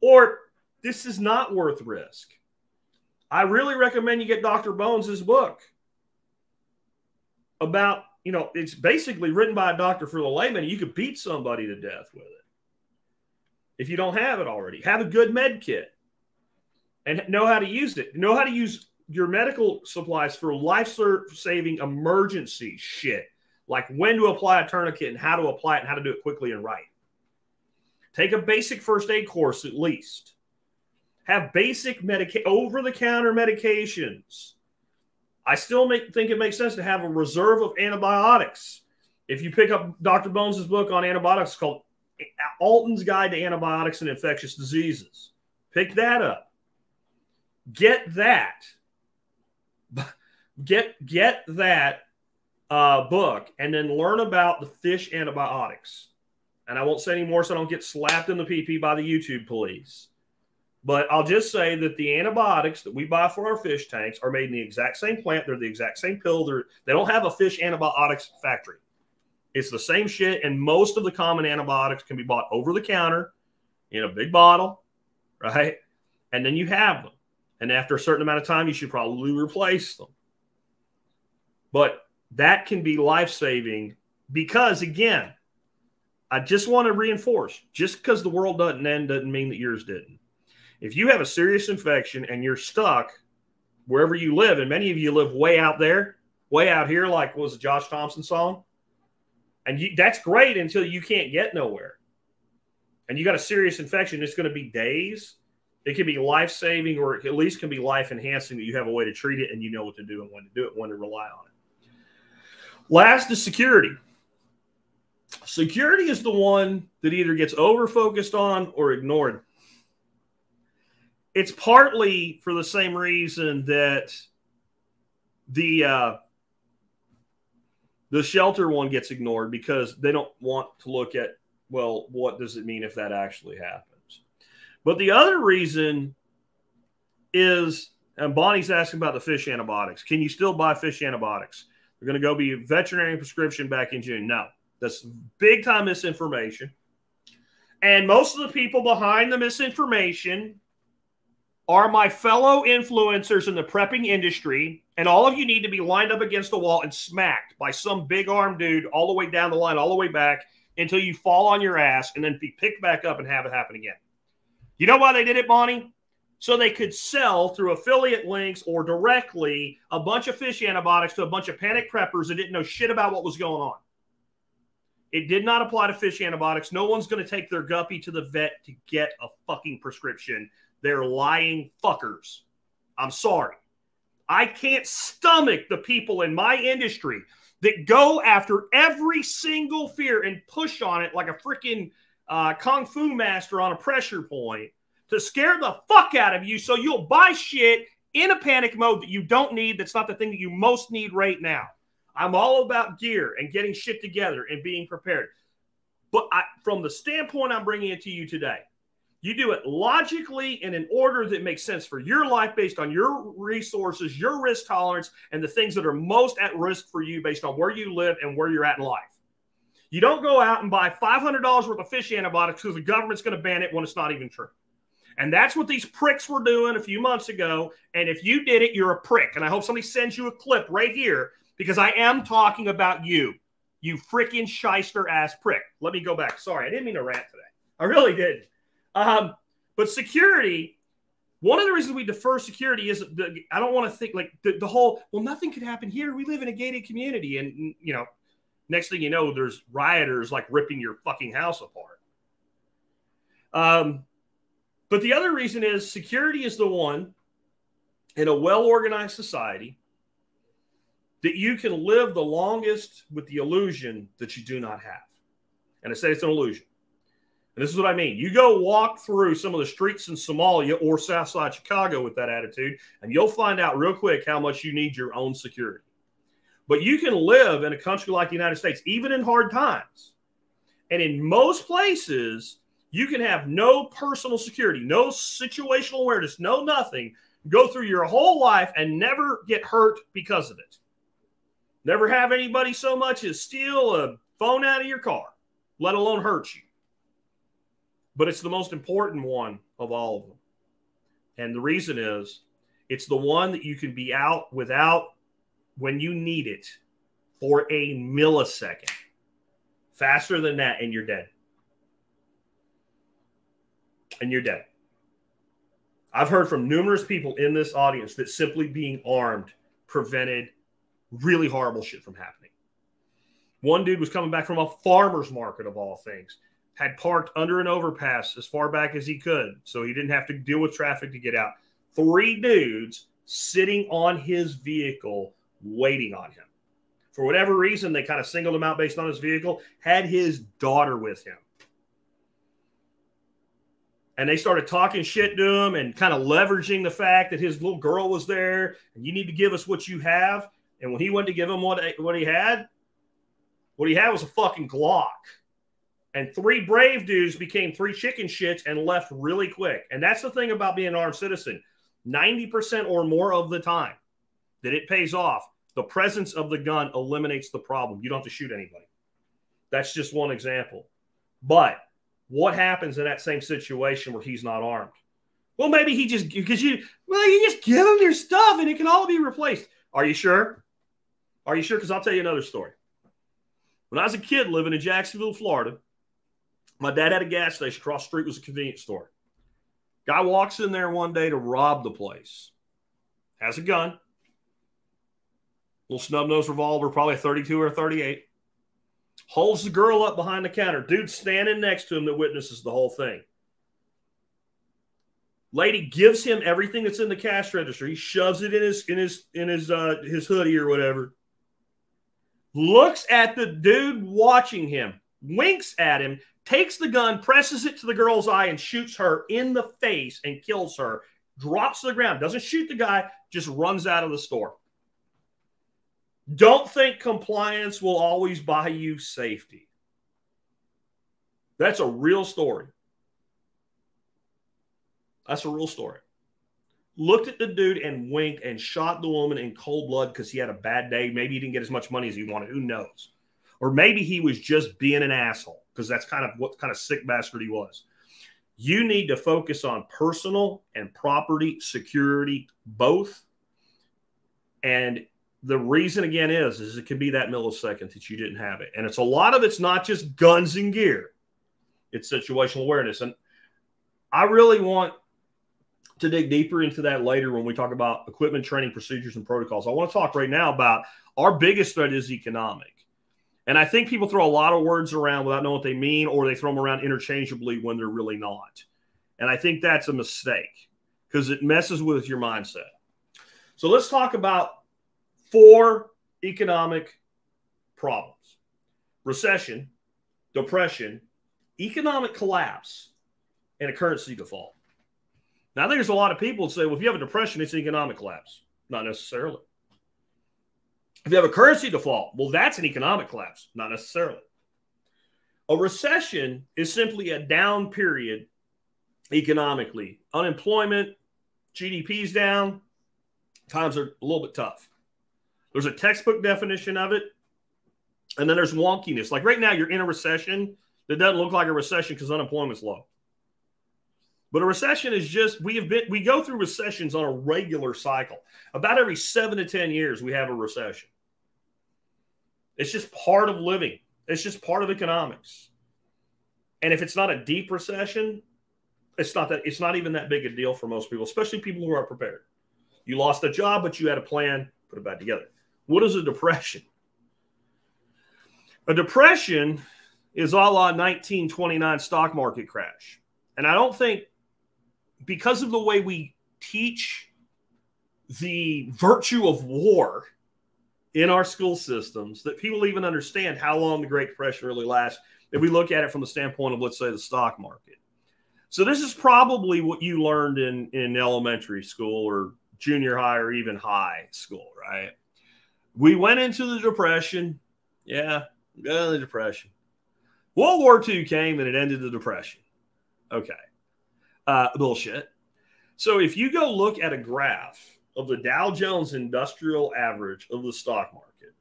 Or this is not worth risk. I really recommend you get Dr. Bones' book about you know, it's basically written by a doctor for the layman. You could beat somebody to death with it if you don't have it already. Have a good med kit and know how to use it. Know how to use your medical supplies for life saving emergency shit, like when to apply a tourniquet and how to apply it and how to do it quickly and right. Take a basic first aid course at least. Have basic medica- over the counter medications. I still make, think it makes sense to have a reserve of antibiotics. If you pick up Dr. Bones' book on antibiotics called Alton's Guide to Antibiotics and Infectious Diseases, pick that up. Get that get get that uh, book and then learn about the fish antibiotics. And I won't say any more so I don't get slapped in the PP by the YouTube police. But I'll just say that the antibiotics that we buy for our fish tanks are made in the exact same plant. They're the exact same pill. They're, they don't have a fish antibiotics factory. It's the same shit. And most of the common antibiotics can be bought over the counter in a big bottle, right? And then you have them. And after a certain amount of time, you should probably replace them. But that can be life saving because, again, I just want to reinforce just because the world doesn't end doesn't mean that yours didn't. If you have a serious infection and you're stuck wherever you live, and many of you live way out there, way out here, like was a Josh Thompson song, and you, that's great until you can't get nowhere. And you got a serious infection, it's going to be days it can be life saving or at least can be life enhancing that you have a way to treat it and you know what to do and when to do it, when to rely on it. Last is security. Security is the one that either gets over focused on or ignored. It's partly for the same reason that the uh, the shelter one gets ignored because they don't want to look at well, what does it mean if that actually happens? But the other reason is, and Bonnie's asking about the fish antibiotics. Can you still buy fish antibiotics? They're going to go be veterinary prescription back in June. No, that's big time misinformation. And most of the people behind the misinformation are my fellow influencers in the prepping industry. And all of you need to be lined up against a wall and smacked by some big arm dude all the way down the line, all the way back until you fall on your ass and then be picked back up and have it happen again. You know why they did it, Bonnie? So they could sell through affiliate links or directly a bunch of fish antibiotics to a bunch of panic preppers that didn't know shit about what was going on. It did not apply to fish antibiotics. No one's going to take their guppy to the vet to get a fucking prescription. They're lying fuckers. I'm sorry. I can't stomach the people in my industry that go after every single fear and push on it like a freaking uh, kung fu master on a pressure point to scare the fuck out of you so you'll buy shit in a panic mode that you don't need that's not the thing that you most need right now i'm all about gear and getting shit together and being prepared but I, from the standpoint i'm bringing it to you today you do it logically in an order that makes sense for your life based on your resources, your risk tolerance, and the things that are most at risk for you based on where you live and where you're at in life. You don't go out and buy $500 worth of fish antibiotics because the government's going to ban it when it's not even true. And that's what these pricks were doing a few months ago. And if you did it, you're a prick. And I hope somebody sends you a clip right here because I am talking about you, you freaking shyster ass prick. Let me go back. Sorry, I didn't mean to rant today. I really did. Um, but security, one of the reasons we defer security is the, I don't want to think like the, the whole, well, nothing could happen here. We live in a gated community. And, you know, Next thing you know, there's rioters like ripping your fucking house apart. Um, but the other reason is security is the one in a well organized society that you can live the longest with the illusion that you do not have. And I say it's an illusion. And this is what I mean. You go walk through some of the streets in Somalia or Southside Chicago with that attitude, and you'll find out real quick how much you need your own security. But you can live in a country like the United States, even in hard times. And in most places, you can have no personal security, no situational awareness, no nothing, go through your whole life and never get hurt because of it. Never have anybody so much as steal a phone out of your car, let alone hurt you. But it's the most important one of all of them. And the reason is it's the one that you can be out without when you need it for a millisecond. Faster than that, and you're dead. And you're dead. I've heard from numerous people in this audience that simply being armed prevented really horrible shit from happening. One dude was coming back from a farmer's market, of all things, had parked under an overpass as far back as he could, so he didn't have to deal with traffic to get out. Three dudes sitting on his vehicle waiting on him. For whatever reason, they kind of singled him out based on his vehicle, had his daughter with him. And they started talking shit to him and kind of leveraging the fact that his little girl was there and you need to give us what you have. And when he went to give him what, what he had, what he had was a fucking Glock. And three brave dudes became three chicken shits and left really quick. And that's the thing about being an armed citizen 90% or more of the time that it pays off, the presence of the gun eliminates the problem. You don't have to shoot anybody. That's just one example. But what happens in that same situation where he's not armed? Well, maybe he just because you well, you just give him your stuff and it can all be replaced. Are you sure? Are you sure? Because I'll tell you another story. When I was a kid living in Jacksonville, Florida, my dad had a gas station across the street was a convenience store. Guy walks in there one day to rob the place. Has a gun. Little snub nose revolver, probably a 32 or a 38. Holds the girl up behind the counter. Dude standing next to him that witnesses the whole thing. Lady gives him everything that's in the cash register. He shoves it in his in his in his uh his hoodie or whatever. Looks at the dude watching him, winks at him, takes the gun, presses it to the girl's eye, and shoots her in the face and kills her. Drops to the ground, doesn't shoot the guy, just runs out of the store. Don't think compliance will always buy you safety. That's a real story. That's a real story. Looked at the dude and winked and shot the woman in cold blood because he had a bad day. Maybe he didn't get as much money as he wanted. Who knows? Or maybe he was just being an asshole because that's kind of what kind of sick bastard he was. You need to focus on personal and property security both. And the reason again is is it can be that millisecond that you didn't have it. And it's a lot of it's not just guns and gear. It's situational awareness. And I really want to dig deeper into that later when we talk about equipment training procedures and protocols. I want to talk right now about our biggest threat is economic. And I think people throw a lot of words around without knowing what they mean, or they throw them around interchangeably when they're really not. And I think that's a mistake because it messes with your mindset. So let's talk about four economic problems recession, depression, economic collapse, and a currency default. Now, I think there's a lot of people that say, well, if you have a depression, it's an economic collapse. Not necessarily. If you have a currency default, well, that's an economic collapse, not necessarily. A recession is simply a down period economically. Unemployment, GDP's down, times are a little bit tough. There's a textbook definition of it, and then there's wonkiness. Like right now, you're in a recession that doesn't look like a recession because unemployment's low. But a recession is just we have been we go through recessions on a regular cycle. About every seven to ten years, we have a recession. It's just part of living. It's just part of economics. And if it's not a deep recession, it's not that it's not even that big a deal for most people, especially people who are prepared. You lost a job, but you had a plan, put it back together. What is a depression? A depression is a la 1929 stock market crash. And I don't think because of the way we teach the virtue of war in our school systems that people even understand how long the Great Depression really lasts if we look at it from the standpoint of, let's say, the stock market. So this is probably what you learned in, in elementary school or junior high or even high school, right? We went into the Depression. Yeah, got the Depression. World War II came and it ended the Depression. Okay. Uh, bullshit. So if you go look at a graph of the Dow Jones Industrial Average of the stock market,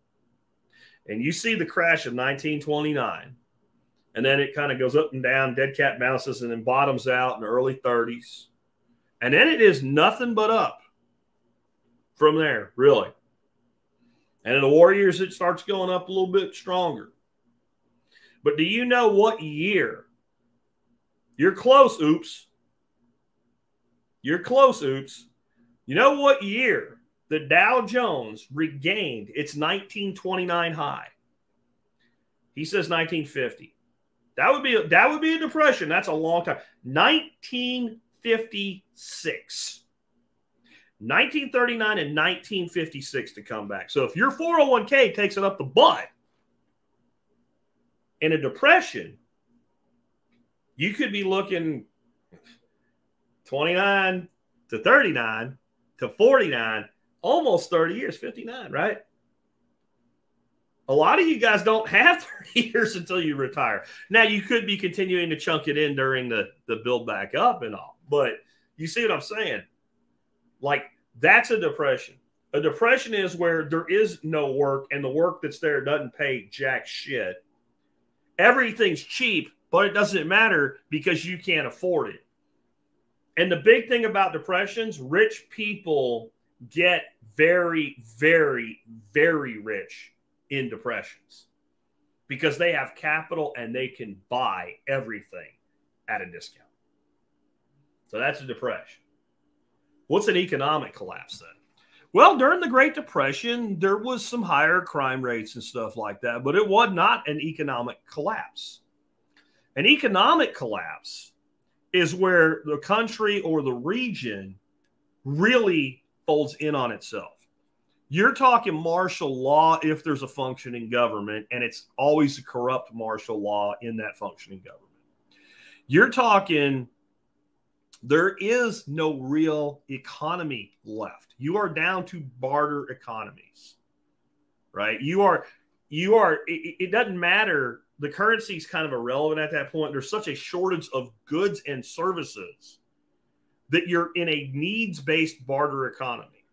and you see the crash of 1929, and then it kind of goes up and down, dead cat bounces, and then bottoms out in the early 30s, and then it is nothing but up from there, really. And in the Warriors, it starts going up a little bit stronger. But do you know what year? You're close, oops. You're close, oops. You know what year the Dow Jones regained its 1929 high? He says 1950. That would be that would be a depression. That's a long time. 1956. 1939 and 1956 to come back. So if your 401k takes it up the butt in a depression, you could be looking 29 to 39 to 49, almost 30 years, 59, right? A lot of you guys don't have 30 years until you retire. Now you could be continuing to chunk it in during the, the build back up and all, but you see what I'm saying? Like that's a depression. A depression is where there is no work and the work that's there doesn't pay jack shit. Everything's cheap, but it doesn't matter because you can't afford it. And the big thing about depressions, rich people get very, very, very rich in depressions because they have capital and they can buy everything at a discount. So that's a depression. What's an economic collapse then? Well, during the Great Depression, there was some higher crime rates and stuff like that, but it was not an economic collapse. An economic collapse is where the country or the region really folds in on itself. You're talking martial law if there's a functioning government, and it's always a corrupt martial law in that functioning government. You're talking there is no real economy left. You are down to barter economies, right? You are, you are, it, it doesn't matter. The currency is kind of irrelevant at that point. There's such a shortage of goods and services that you're in a needs based barter economy.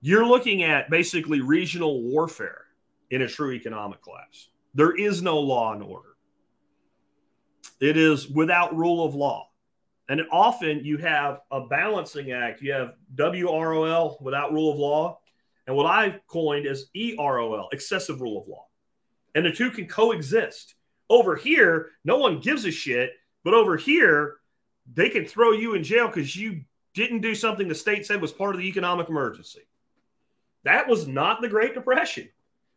You're looking at basically regional warfare in a true economic collapse. There is no law and order. It is without rule of law. And often you have a balancing act. You have WROL without rule of law, and what I've coined is EROL, excessive rule of law. And the two can coexist. Over here, no one gives a shit, but over here, they can throw you in jail because you didn't do something the state said was part of the economic emergency. That was not the Great Depression.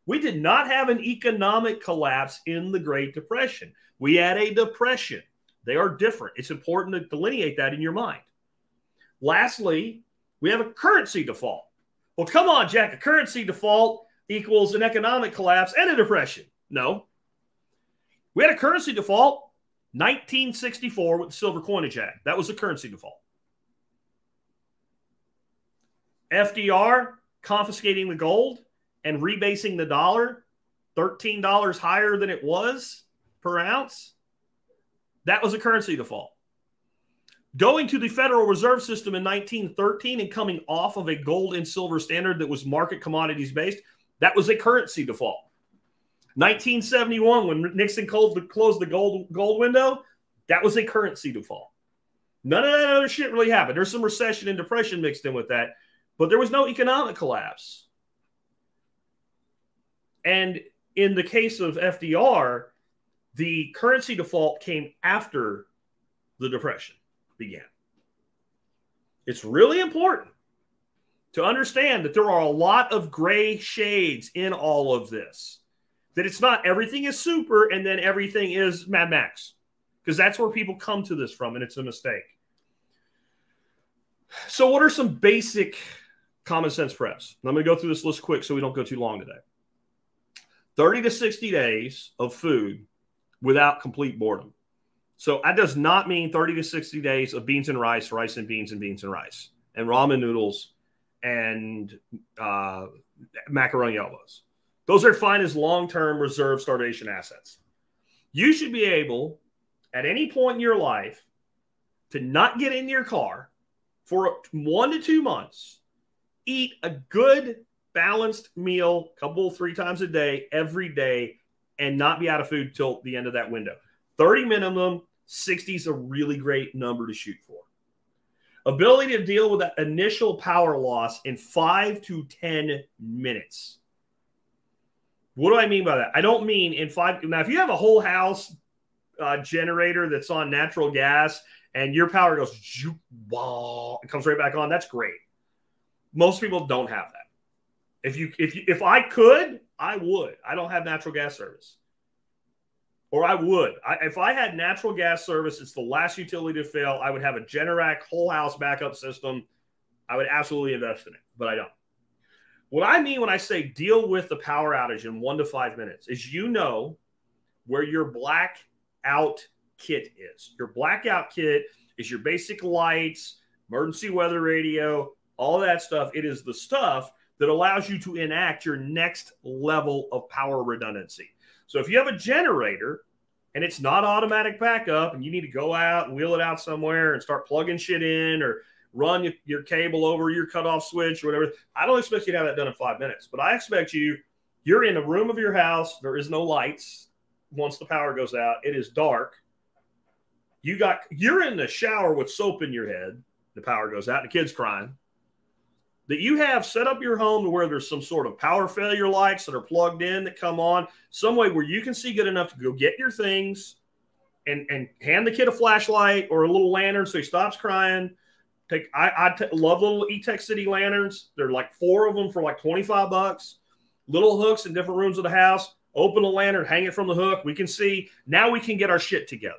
We did not have an economic collapse in the Great Depression. We had a depression. They are different. It's important to delineate that in your mind. Lastly, we have a currency default. Well, come on, Jack. A currency default equals an economic collapse and a depression. No. We had a currency default 1964 with the Silver Coinage Act. That was a currency default. FDR confiscating the gold and rebasing the dollar $13 higher than it was per ounce. That was a currency default. Going to the Federal Reserve System in 1913 and coming off of a gold and silver standard that was market commodities based, that was a currency default. 1971, when Nixon closed the, gold, gold window, that was a currency default. None of that other shit really happened. There's some recession and depression mixed in with that, but there was no economic collapse. And in the case of FDR, the currency default came after the depression began. It's really important to understand that there are a lot of gray shades in all of this. That it's not everything is super and then everything is Mad Max, because that's where people come to this from, and it's a mistake. So, what are some basic common sense preps? I'm going to go through this list quick so we don't go too long today. 30 to 60 days of food without complete boredom. So that does not mean 30 to 60 days of beans and rice, rice and beans and beans and rice, and ramen noodles and uh, macaroni elbows. Those are fine as long term reserve starvation assets. You should be able, at any point in your life, to not get in your car for one to two months, eat a good balanced meal, couple three times a day, every day, and not be out of food till the end of that window. 30 minimum, 60 is a really great number to shoot for. Ability to deal with that initial power loss in five to 10 minutes. What do I mean by that? I don't mean in five. Now, if you have a whole house uh, generator that's on natural gas and your power goes, it comes right back on, that's great. Most people don't have that. If you if you, if I could, I would. I don't have natural gas service, or I would. I, if I had natural gas service, it's the last utility to fail. I would have a Generac whole house backup system. I would absolutely invest in it, but I don't. What I mean when I say deal with the power outage in one to five minutes is you know where your blackout kit is. Your blackout kit is your basic lights, emergency weather radio, all that stuff. It is the stuff that allows you to enact your next level of power redundancy. So if you have a generator and it's not automatic backup and you need to go out and wheel it out somewhere and start plugging shit in or run your cable over your cutoff switch or whatever, I don't expect you to have that done in five minutes. But I expect you, you're in a room of your house, there is no lights once the power goes out, it is dark. You got you're in the shower with soap in your head, the power goes out, the kid's crying that you have set up your home to where there's some sort of power failure lights that are plugged in that come on, some way where you can see good enough to go get your things and and hand the kid a flashlight or a little lantern so he stops crying. Take I, I t- love little Etekcity lanterns. They're like four of them for like 25 bucks. Little hooks in different rooms of the house. Open a lantern, hang it from the hook. We can see. Now we can get our shit together.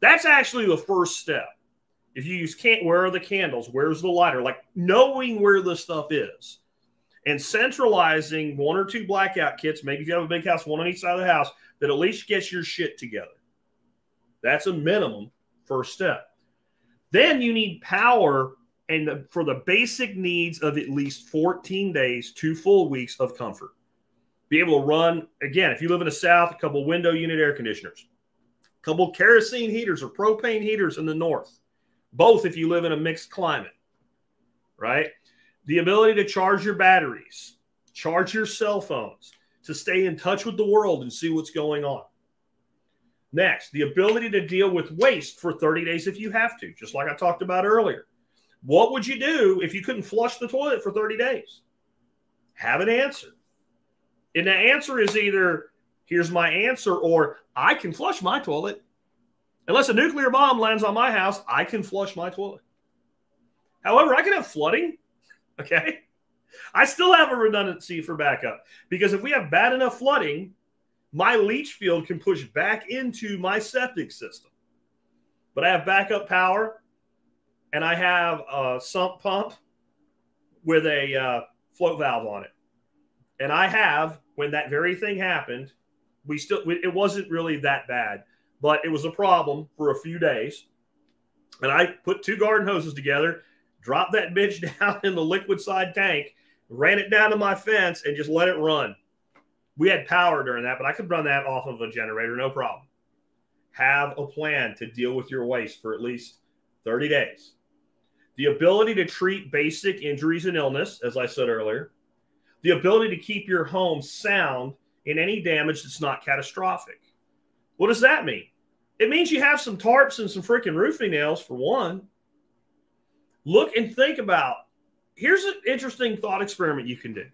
That's actually the first step if you use can't where are the candles where's the lighter like knowing where the stuff is and centralizing one or two blackout kits maybe if you have a big house one on each side of the house that at least gets your shit together that's a minimum first step then you need power and the, for the basic needs of at least 14 days two full weeks of comfort be able to run again if you live in the south a couple window unit air conditioners a couple kerosene heaters or propane heaters in the north both if you live in a mixed climate, right? The ability to charge your batteries, charge your cell phones, to stay in touch with the world and see what's going on. Next, the ability to deal with waste for 30 days if you have to, just like I talked about earlier. What would you do if you couldn't flush the toilet for 30 days? Have an answer. And the answer is either here's my answer or I can flush my toilet Unless a nuclear bomb lands on my house, I can flush my toilet. However, I can have flooding. Okay. I still have a redundancy for backup because if we have bad enough flooding, my leach field can push back into my septic system. But I have backup power and I have a sump pump with a uh, float valve on it. And I have, when that very thing happened, we still, it wasn't really that bad but it was a problem for a few days. And I put two garden hoses together, dropped that bitch down in the liquid side tank, ran it down to my fence, and just let it run. We had power during that, but I could run that off of a generator, no problem. Have a plan to deal with your waste for at least 30 days. The ability to treat basic injuries and illness, as I said earlier. The ability to keep your home sound in any damage that's not catastrophic. What does that mean? It means you have some tarps and some freaking roofing nails for one. Look and think about here's an interesting thought experiment you can do.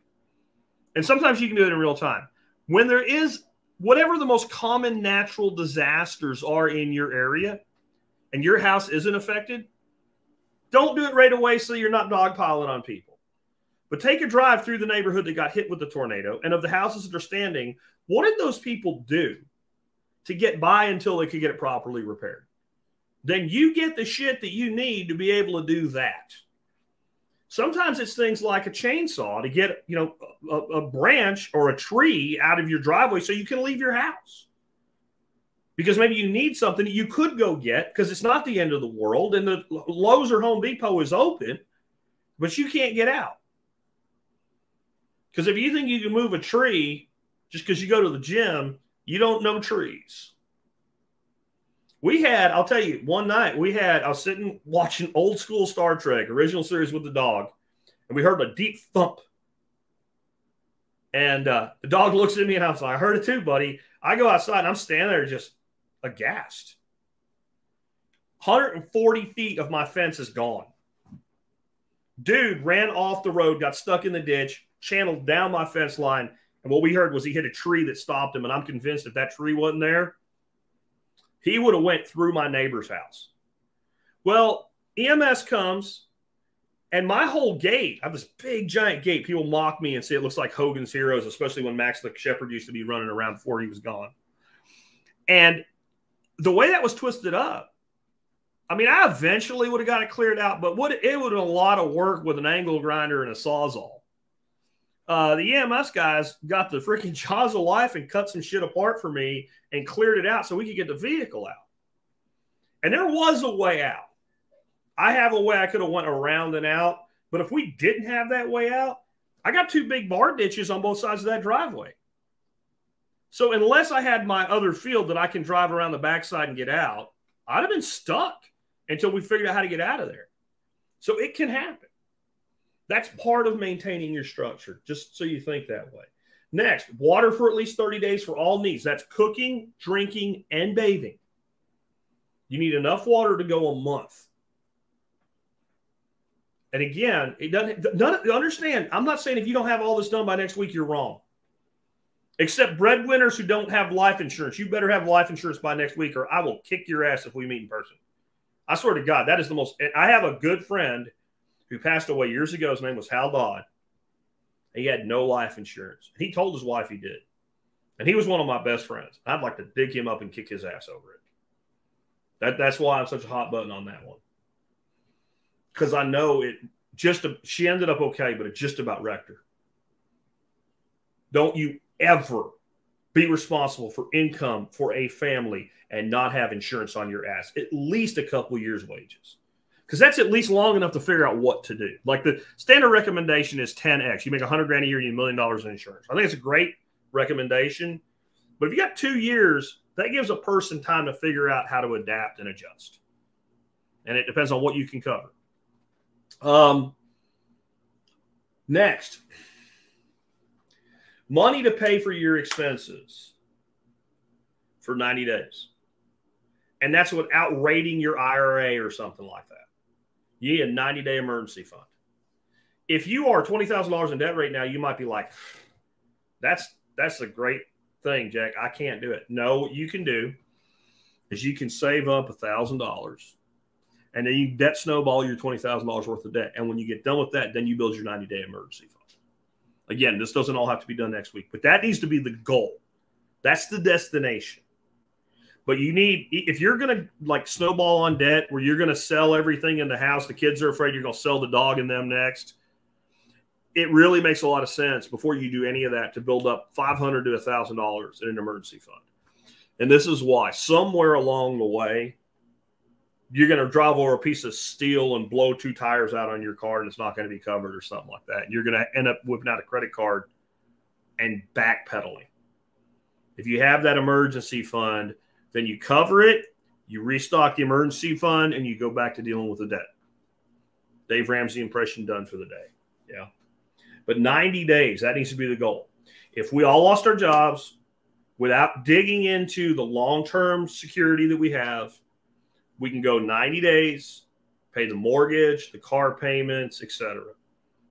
And sometimes you can do it in real time. When there is whatever the most common natural disasters are in your area and your house isn't affected, don't do it right away so you're not dogpiling on people. But take a drive through the neighborhood that got hit with the tornado and of the houses that are standing, what did those people do to get by until they could get it properly repaired. Then you get the shit that you need to be able to do that. Sometimes it's things like a chainsaw to get, you know, a, a branch or a tree out of your driveway so you can leave your house. Because maybe you need something that you could go get because it's not the end of the world and the Lowe's or Home Depot is open, but you can't get out. Because if you think you can move a tree just because you go to the gym, you don't know trees. We had, I'll tell you, one night we had, I was sitting watching old school Star Trek, original series with the dog, and we heard a deep thump. And uh, the dog looks at me and I was like, I heard it too, buddy. I go outside and I'm standing there just aghast. 140 feet of my fence is gone. Dude ran off the road, got stuck in the ditch, channeled down my fence line. And what we heard was he hit a tree that stopped him. And I'm convinced if that tree wasn't there, he would have went through my neighbor's house. Well, EMS comes, and my whole gate, I have this big giant gate. People mock me and say it looks like Hogan's Heroes, especially when Max the Shepherd used to be running around before he was gone. And the way that was twisted up, I mean, I eventually would have got it cleared out, but it would have been a lot of work with an angle grinder and a sawzall. Uh, the EMS guys got the freaking jaws of life and cut some shit apart for me and cleared it out so we could get the vehicle out. And there was a way out. I have a way I could have went around and out, but if we didn't have that way out, I got two big bar ditches on both sides of that driveway. So unless I had my other field that I can drive around the backside and get out, I'd have been stuck until we figured out how to get out of there. So it can happen. That's part of maintaining your structure, just so you think that way. Next, water for at least 30 days for all needs. That's cooking, drinking, and bathing. You need enough water to go a month. And again, it doesn't none, understand. I'm not saying if you don't have all this done by next week, you're wrong. Except breadwinners who don't have life insurance. You better have life insurance by next week, or I will kick your ass if we meet in person. I swear to God, that is the most. I have a good friend who passed away years ago. His name was Hal Dodd. He had no life insurance. He told his wife he did. And he was one of my best friends. I'd like to dig him up and kick his ass over it. That, that's why I'm such a hot button on that one. Because I know it just, she ended up okay, but it just about wrecked her. Don't you ever be responsible for income for a family and not have insurance on your ass at least a couple years wages because that's at least long enough to figure out what to do. Like the standard recommendation is 10x you make 100 grand a year you need a million dollars in insurance. I think it's a great recommendation. But if you got two years that gives a person time to figure out how to adapt and adjust. And it depends on what you can cover. Um, next. Money to pay for your expenses for 90 days. And that's without rating your IRA or something like that. You need a 90 day emergency fund. If you are $20,000 in debt right now, you might be like, that's that's a great thing, Jack. I can't do it. No, what you can do is you can save up a thousand dollars and then you debt snowball your $20,000 worth of debt. And when you get done with that, then you build your 90 day emergency fund. Again, this doesn't all have to be done next week, but that needs to be the goal. That's the destination. But you need, if you're going to like snowball on debt where you're going to sell everything in the house, the kids are afraid you're going to sell the dog and them next. It really makes a lot of sense before you do any of that to build up 500 to $1,000 in an emergency fund. And this is why somewhere along the way, you're going to drive over a piece of steel and blow two tires out on your car and it's not going to be covered or something like that. You're going to end up whipping out a credit card and backpedaling. If you have that emergency fund, then you cover it, you restock the emergency fund, and you go back to dealing with the debt. Dave Ramsey impression done for the day. Yeah. But 90 days, that needs to be the goal. If we all lost our jobs without digging into the long term security that we have, we can go 90 days, pay the mortgage, the car payments, etc.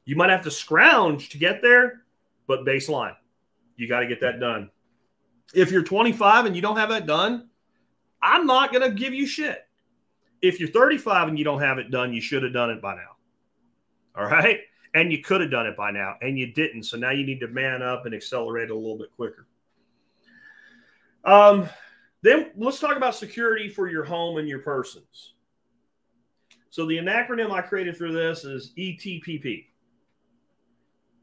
You might have to scrounge to get there, but baseline, you got to get that done. If you're 25 and you don't have that done, I'm not going to give you shit. If you're 35 and you don't have it done, you should have done it by now. All right. And you could have done it by now and you didn't. So now you need to man up and accelerate a little bit quicker. Um, then let's talk about security for your home and your persons. So the acronym I created for this is ETPP.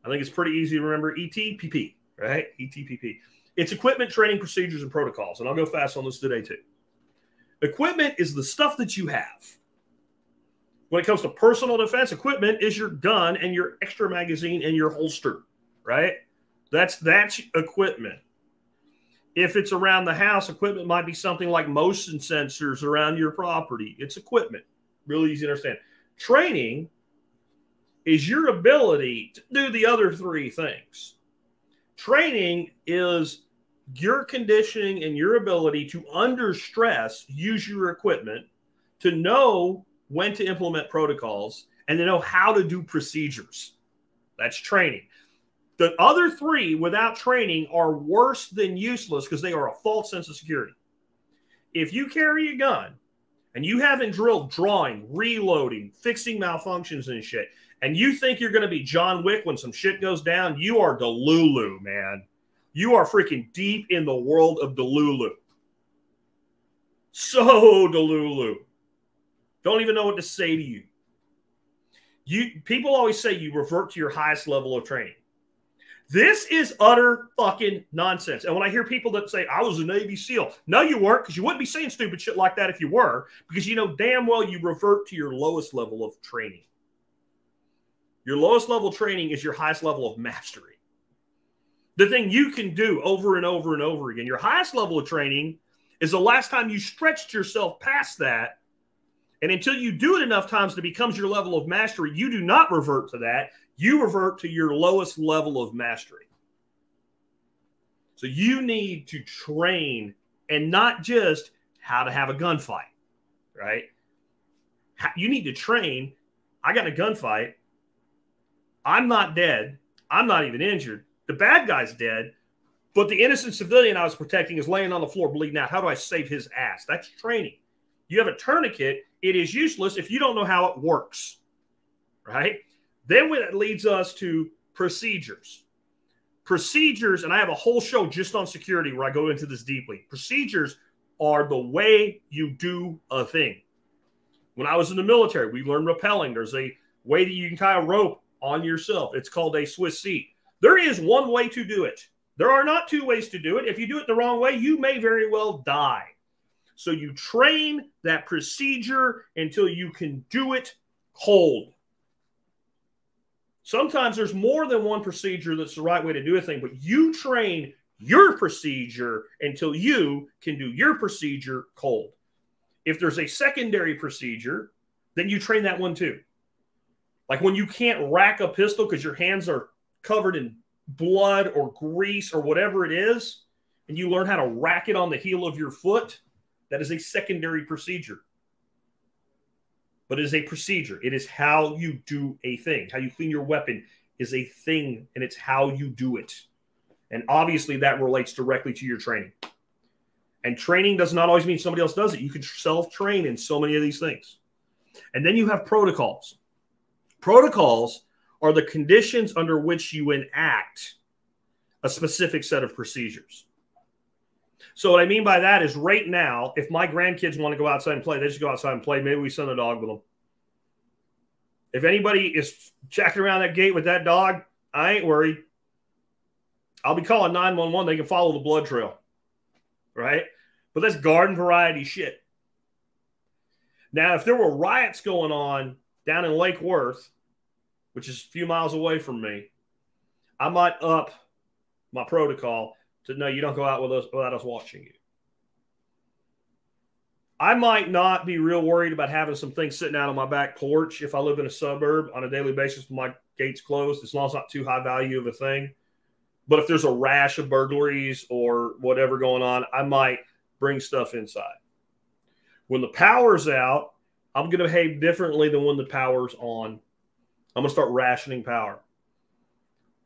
I think it's pretty easy to remember ETPP, right? ETPP. It's equipment, training, procedures, and protocols. And I'll go fast on this today too. Equipment is the stuff that you have. When it comes to personal defense, equipment is your gun and your extra magazine and your holster, right? That's that's equipment. If it's around the house, equipment might be something like motion sensors around your property. It's equipment. Really easy to understand. Training is your ability to do the other three things. Training is your conditioning and your ability to, under stress, use your equipment to know when to implement protocols and to know how to do procedures. That's training. The other three, without training, are worse than useless because they are a false sense of security. If you carry a gun and you haven't drilled drawing, reloading, fixing malfunctions and shit, and you think you're going to be John Wick when some shit goes down, you are Delulu, man. You are freaking deep in the world of Delulu. So Delulu. Don't even know what to say to you. You people always say you revert to your highest level of training. This is utter fucking nonsense. And when I hear people that say, I was a Navy SEAL, no, you weren't, because you wouldn't be saying stupid shit like that if you were, because you know damn well you revert to your lowest level of training. Your lowest level training is your highest level of mastery. The thing you can do over and over and over again. Your highest level of training is the last time you stretched yourself past that. And until you do it enough times it becomes your level of mastery, you do not revert to that. You revert to your lowest level of mastery. So you need to train and not just how to have a gunfight, right? You need to train. I got a gunfight. I'm not dead. I'm not even injured. The bad guy's dead, but the innocent civilian I was protecting is laying on the floor bleeding out. How do I save his ass? That's training. You have a tourniquet, it is useless if you don't know how it works, right? Then that leads us to procedures. Procedures, and I have a whole show just on security where I go into this deeply. Procedures are the way you do a thing. When I was in the military, we learned rappelling. There's a way that you can tie a rope on yourself. It's called a Swiss seat. There is one way to do it. There are not two ways to do it. If you do it the wrong way, you may very well die. So you train that procedure until you can do it cold. Sometimes there's more than one procedure that's the right way to do a thing, but you train your procedure until you can do your procedure cold. If there's a secondary procedure, then you train that one too. Like when you can't rack a pistol because your hands are covered in blood or grease or whatever it is, and you learn how to rack it on the heel of your foot, that is a secondary procedure. But it is a procedure. It is how you do a thing. How you clean your weapon is a thing, and it's how you do it. And obviously, that relates directly to your training. And training does not always mean somebody else does it. You can self train in so many of these things. And then you have protocols. Protocols are the conditions under which you enact a specific set of procedures. So what I mean by that is right now, if my grandkids want to go outside and play, they just go outside and play. Maybe we send a dog with them. If anybody is checking around that gate with that dog, I ain't worried. I'll be calling 911. They can follow the blood trail. Right? But that's garden variety shit. Now, if there were riots going on down in Lake Worth, which is a few miles away from me, I might up my protocol to know you don't go out with us without us watching you. I might not be real worried about having some things sitting out on my back porch if I live in a suburb on a daily basis with my gates closed, as long as it's not too high value of a thing. But if there's a rash of burglaries or whatever going on, I might bring stuff inside. When the power's out, I'm going to behave differently than when the power's on. I'm going to start rationing power.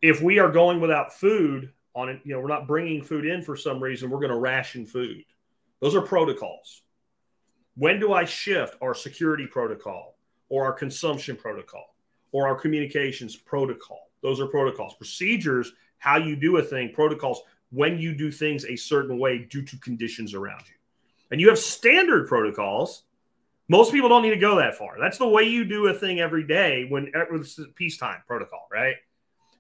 If we are going without food on it, you know, we're not bringing food in for some reason, we're going to ration food. Those are protocols. When do I shift our security protocol or our consumption protocol or our communications protocol? Those are protocols. Procedures, how you do a thing, protocols, when you do things a certain way due to conditions around you. And you have standard protocols most people don't need to go that far. That's the way you do a thing every day when eh, it's peacetime protocol, right?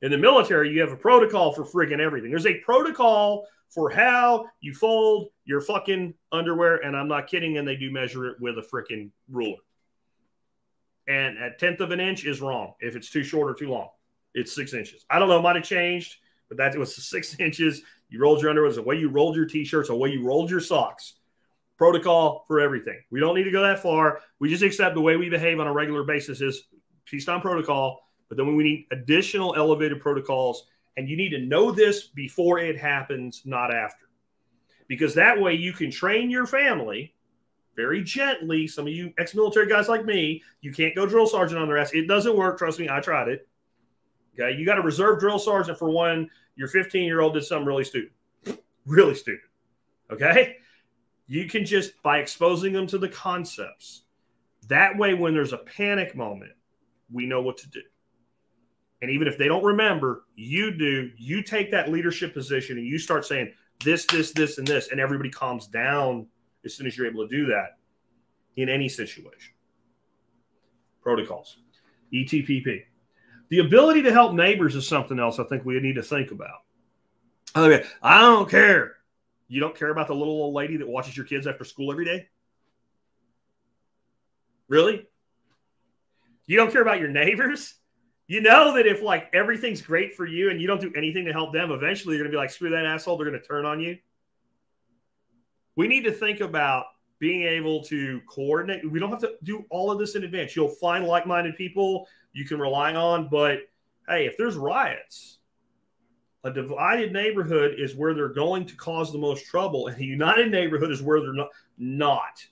In the military, you have a protocol for friggin' everything. There's a protocol for how you fold your fucking underwear, and I'm not kidding. And they do measure it with a freaking ruler. And a tenth of an inch is wrong if it's too short or too long. It's six inches. I don't know, might have changed, but that was six inches. You rolled your underwear. The way you rolled your t-shirts, the way you rolled your socks protocol for everything. We don't need to go that far. We just accept the way we behave on a regular basis is peacetime protocol. But then we need additional elevated protocols, and you need to know this before it happens, not after. Because that way you can train your family very gently. Some of you ex military guys like me, you can't go drill sergeant on their ass. It doesn't work. Trust me, I tried it. Okay. You got a reserve drill sergeant for one. your 15 year old did something really stupid. Really stupid. Okay. You can just, by exposing them to the concepts, that way, when there's a panic moment, we know what to do. And even if they don't remember, you do, you take that leadership position and you start saying this, this, this, and this, and everybody calms down as soon as you're able to do that in any situation. Protocols, ETPP. The ability to help neighbors is something else I think we need to think about. Okay, I don't care. You don't care about the little old lady that watches your kids after school every day? Really? You don't care about your neighbors? You know that if like everything's great for you and you don't do anything to help them, eventually you're gonna be like, screw that asshole, they're gonna turn on you. We need to think about being able to coordinate. We don't have to do all of this in advance. You'll find like-minded people you can rely on, but hey, if there's riots, a divided neighborhood is where they're going to cause the most trouble, and a united neighborhood is where they're not. Not.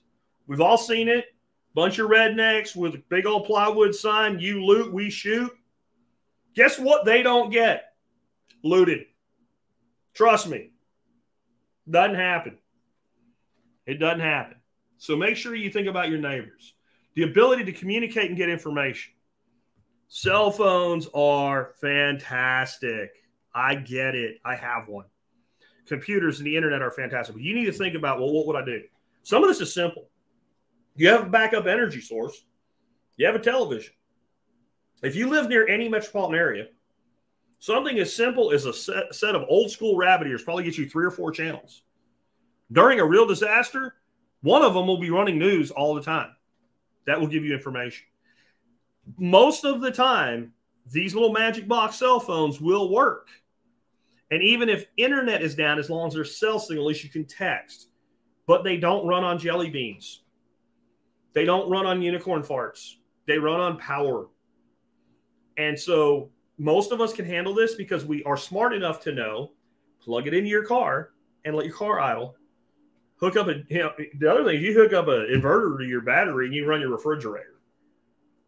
We've all seen it. Bunch of rednecks with a big old plywood sign. You loot, we shoot. Guess what they don't get? Looted. Trust me. Doesn't happen. It doesn't happen. So make sure you think about your neighbors. The ability to communicate and get information. Cell phones are fantastic. I get it. I have one. Computers and the internet are fantastic. But you need to think about, well, what would I do? Some of this is simple. You have a backup energy source. You have a television. If you live near any metropolitan area, something as simple as a set, set of old school rabbit ears probably gets you three or four channels. During a real disaster, one of them will be running news all the time. That will give you information. Most of the time, these little magic box cell phones will work. And even if internet is down, as long as there's cell signal, at least you can text. But they don't run on jelly beans. They don't run on unicorn farts. They run on power. And so most of us can handle this because we are smart enough to know plug it into your car and let your car idle. Hook up a you know, the other thing is you hook up an inverter to your battery and you run your refrigerator.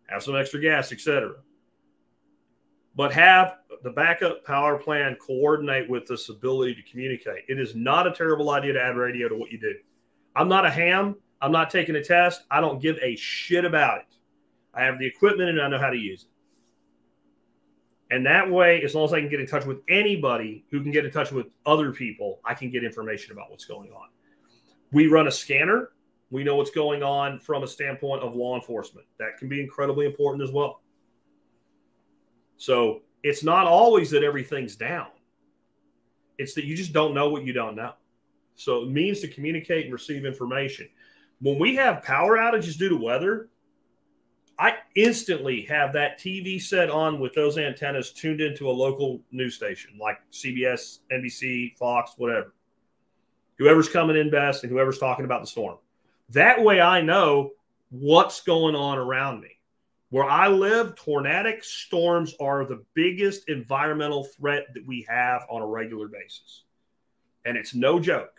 Have some extra gas, etc. But have the backup power plan coordinate with this ability to communicate. It is not a terrible idea to add radio to what you do. I'm not a ham. I'm not taking a test. I don't give a shit about it. I have the equipment and I know how to use it. And that way, as long as I can get in touch with anybody who can get in touch with other people, I can get information about what's going on. We run a scanner. We know what's going on from a standpoint of law enforcement. That can be incredibly important as well. So it's not always that everything's down, it's that you just don't know what you don't know. So it means to communicate and receive information. When we have power outages due to weather, I instantly have that TV set on with those antennas tuned into a local news station like CBS, NBC, Fox, whatever. Whoever's coming in best and whoever's talking about the storm. That way I know what's going on around me. Where I live, tornadic storms are the biggest environmental threat that we have on a regular basis. And it's no joke.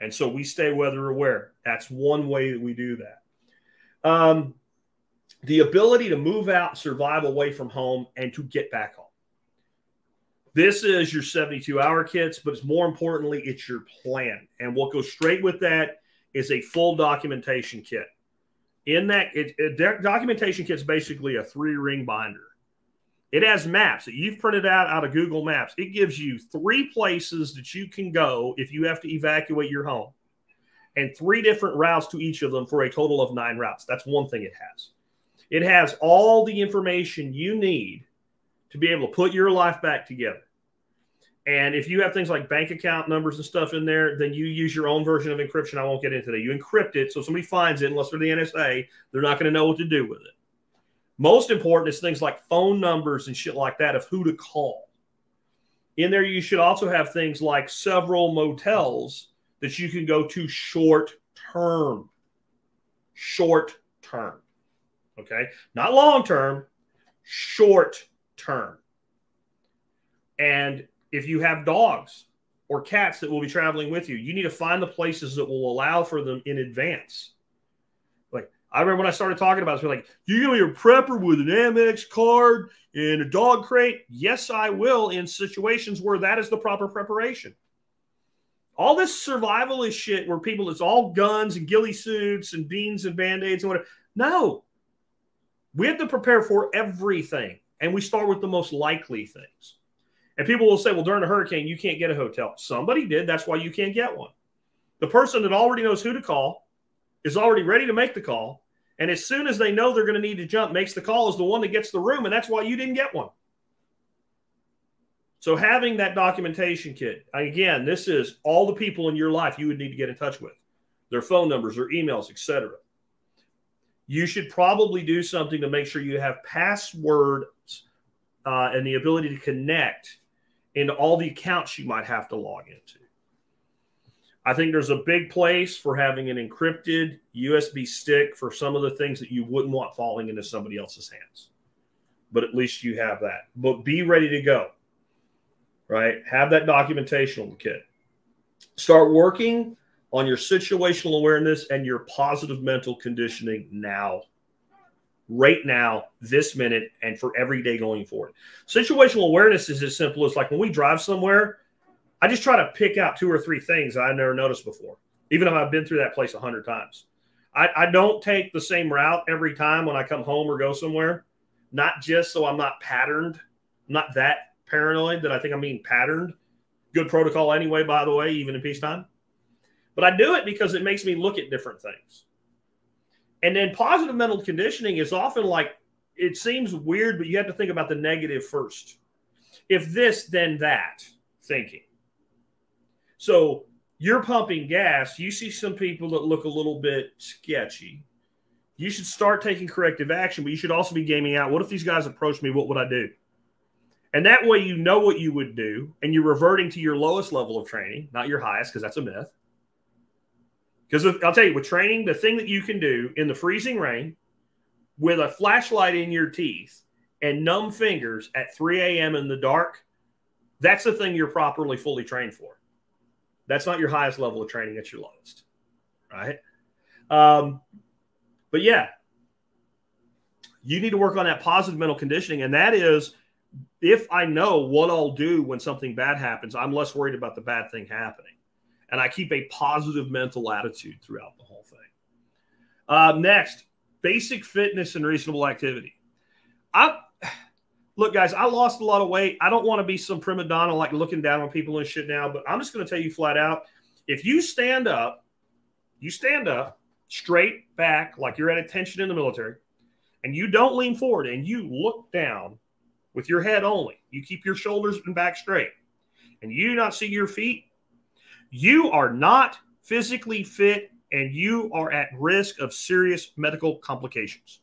And so we stay weather aware. That's one way that we do that. Um, the ability to move out, survive away from home, and to get back home. This is your 72 hour kits, but it's more importantly, it's your plan. And what goes straight with that is a full documentation kit. In that, it, it, documentation kit is basically a three ring binder. It has maps that you've printed out out of Google Maps. It gives you three places that you can go if you have to evacuate your home, and three different routes to each of them for a total of nine routes. That's one thing it has. It has all the information you need to be able to put your life back together. And if you have things like bank account numbers and stuff in there, then you use your own version of encryption. I won't get into that. You encrypt it so if somebody finds it, unless they're the NSA, they're not going to know what to do with it. Most important is things like phone numbers and shit like that of who to call. In there, you should also have things like several motels that you can go to short term. Short term. Okay. Not long term, short term. And if you have dogs or cats that will be traveling with you, you need to find the places that will allow for them in advance Like I remember when I started talking about this, like, you're to be a prepper with an Amex card and a dog crate. Yes, I will in situations where that is the proper preparation. All this survivalist shit where people, it's all guns and ghillie suits and beans and band aids and whatever. No. We have to prepare for everything. And we start with the most likely things. And people will say, well, during a hurricane, you can't get a hotel. Somebody did. That's why you can't get one. The person that already knows who to call is already ready to make the call and as soon as they know they're going to need to jump, makes the call is the one that gets the room, and that's why you didn't get one. So having that documentation kit, again, this is all the people in your life you would need to get in touch with, their phone numbers, their emails, etc. You should probably do something to make sure you have passwords uh, and the ability to connect into all the accounts you might have to log into. I think there's a big place for having an encrypted USB stick for some of the things that you wouldn't want falling into somebody else's hands. But at least you have that. But be ready to go, right? Have that documentation kit. Start working on your situational awareness and your positive mental conditioning now, right now, this minute, and for every day going forward. Situational awareness is as simple as like when we drive somewhere I just try to pick out two or three things I never noticed before, even if I've been through that place a hundred times. I, I don't take the same route every time when I come home or go somewhere, not just so I'm not patterned. I'm not that paranoid that I think I'm being patterned. Good protocol anyway, by the way, even in peacetime. But I do it because it makes me look at different things. And then positive mental conditioning is often like it seems weird, but you have to think about the negative first. If this, then that thinking. So you're pumping gas. You see some people that look a little bit sketchy. You should start taking corrective action, but you should also be gaming out. What if these guys approach me? What would I do? And that way you know what you would do, and you're reverting to your lowest level of training, not your highest, because that's a myth. Because I'll tell you, with training, the thing that you can do in the freezing rain with a flashlight in your teeth and numb fingers at 3 a.m. in the dark, that's the thing you're properly fully trained for. That's not your highest level of training, it's your lowest. Right. Um, but yeah, you need to work on that positive mental conditioning. And that is if I know what I'll do when something bad happens, I'm less worried about the bad thing happening. And I keep a positive mental attitude throughout the whole thing. Uh, next, basic fitness and reasonable activity. I look, guys, I lost a lot of weight. I don't want to be some prima donna like looking down on people and shit now, but I'm just going to tell you flat out if you stand up, you stand up straight back like you're at attention in the military, and you don't lean forward and you look down with your head only, you keep your shoulders and back straight, and you do not see your feet, you are not physically fit and you are at risk of serious medical complications.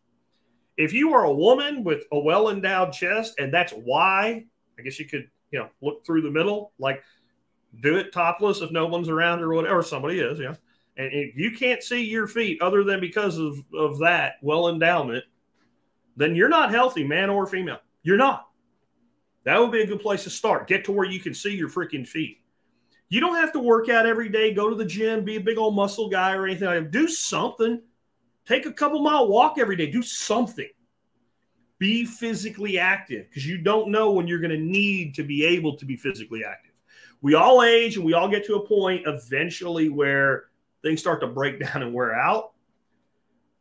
If you are a woman with a well endowed chest, and that's why, I guess you could, you know, look through the middle, like do it topless if no one's around or whatever, somebody is, yeah. And if you can't see your feet other than because of, of that well endowment, then you're not healthy, man or female. You're not. That would be a good place to start. Get to where you can see your freaking feet. You don't have to work out every day, go to the gym, be a big old muscle guy or anything like that. Do something. Take a couple mile walk every day. Do something. Be physically active because you don't know when you're going to need to be able to be physically active. We all age and we all get to a point eventually where things start to break down and wear out.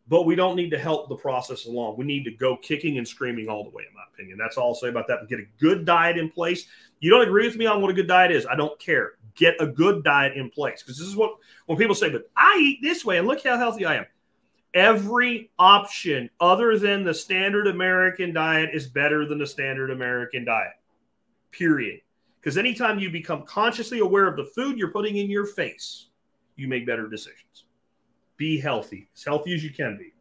But we don't need to help the process along. We need to go kicking and screaming all the way, in my opinion. That's all I'll say about that. Get a good diet in place. You don't agree with me on what a good diet is. I don't care. Get a good diet in place because this is what when people say, "But I eat this way and look how healthy I am." every option other than the standard American diet is better than the standard American diet. Period. Because anytime you become consciously aware of the food you're putting in your face, you make better decisions. Be healthy, as healthy as you can be.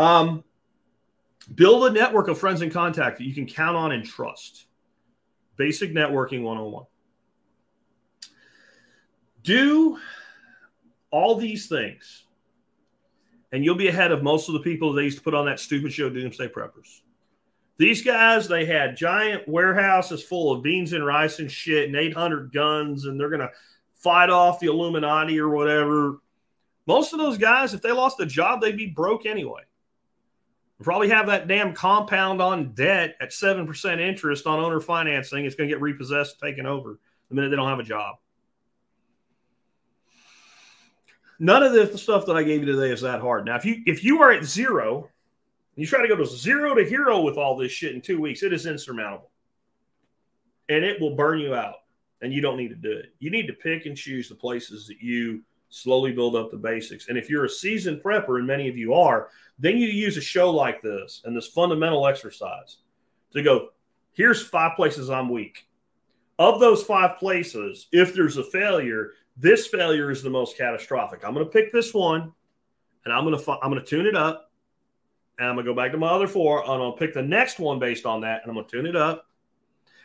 Um, build a network of friends and contact that you can count on and trust. Basic networking 101. Do all these things and you'll be ahead of most of the people they used to put on that stupid show, Doomsday Preppers. These guys, they had giant warehouses full of beans and rice and shit and 800 guns, and they're going to fight off the Illuminati or whatever. Most of those guys, if they lost a job, they'd be broke anyway. Probably have that damn compound on debt at 7% interest on owner financing. It's going to get repossessed, taken over the minute they don't have a job. None of the stuff that I gave you today is that hard. Now, if you if you are at zero, you try to go to zero to hero with all this shit in two weeks, it is insurmountable. And it will burn you out. And you don't need to do it. You need to pick and choose the places that you slowly build up the basics. And if you're a seasoned prepper, and many of you are, then you use a show like this and this fundamental exercise to go, here's five places I'm weak. Of those five places, if there's a failure, this failure is the most catastrophic. I'm going to pick this one and I'm going to I'm going to tune it up and I'm going to go back to my other four and I'll pick the next one based on that and I'm going to tune it up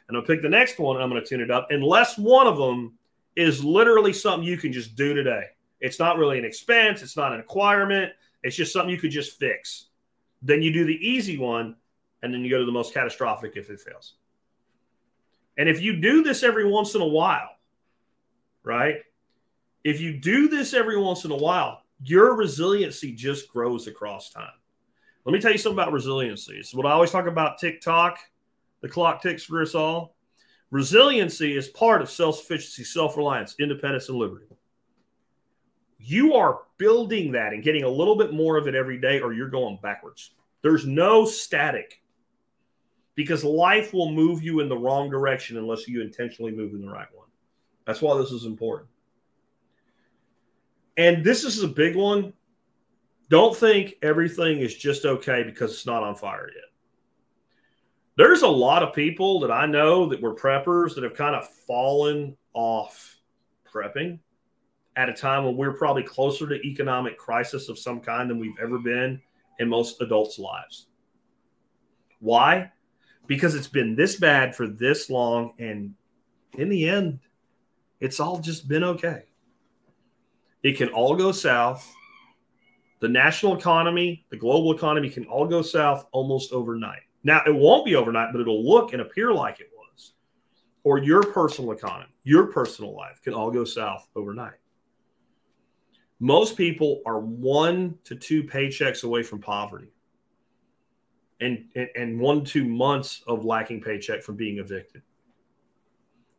and I'll pick the next one and I'm going to tune it up unless one of them is literally something you can just do today. It's not really an expense, it's not an acquirement, it's just something you could just fix. Then you do the easy one and then you go to the most catastrophic if it fails. And if you do this every once in a while, right? If you do this every once in a while, your resiliency just grows across time. Let me tell you something about resiliency. It's what I always talk about TikTok. The clock ticks for us all. Resiliency is part of self sufficiency, self reliance, independence, and liberty. You are building that and getting a little bit more of it every day, or you're going backwards. There's no static because life will move you in the wrong direction unless you intentionally move in the right one. That's why this is important. And this is a big one. Don't think everything is just okay because it's not on fire yet. There's a lot of people that I know that were preppers that have kind of fallen off prepping at a time when we're probably closer to economic crisis of some kind than we've ever been in most adults' lives. Why? Because it's been this bad for this long. And in the end, it's all just been okay. It can all go south. The national economy, the global economy can all go south almost overnight. Now, it won't be overnight, but it'll look and appear like it was. Or your personal economy, your personal life can all go south overnight. Most people are one to two paychecks away from poverty and, and, and one to two months of lacking paycheck from being evicted.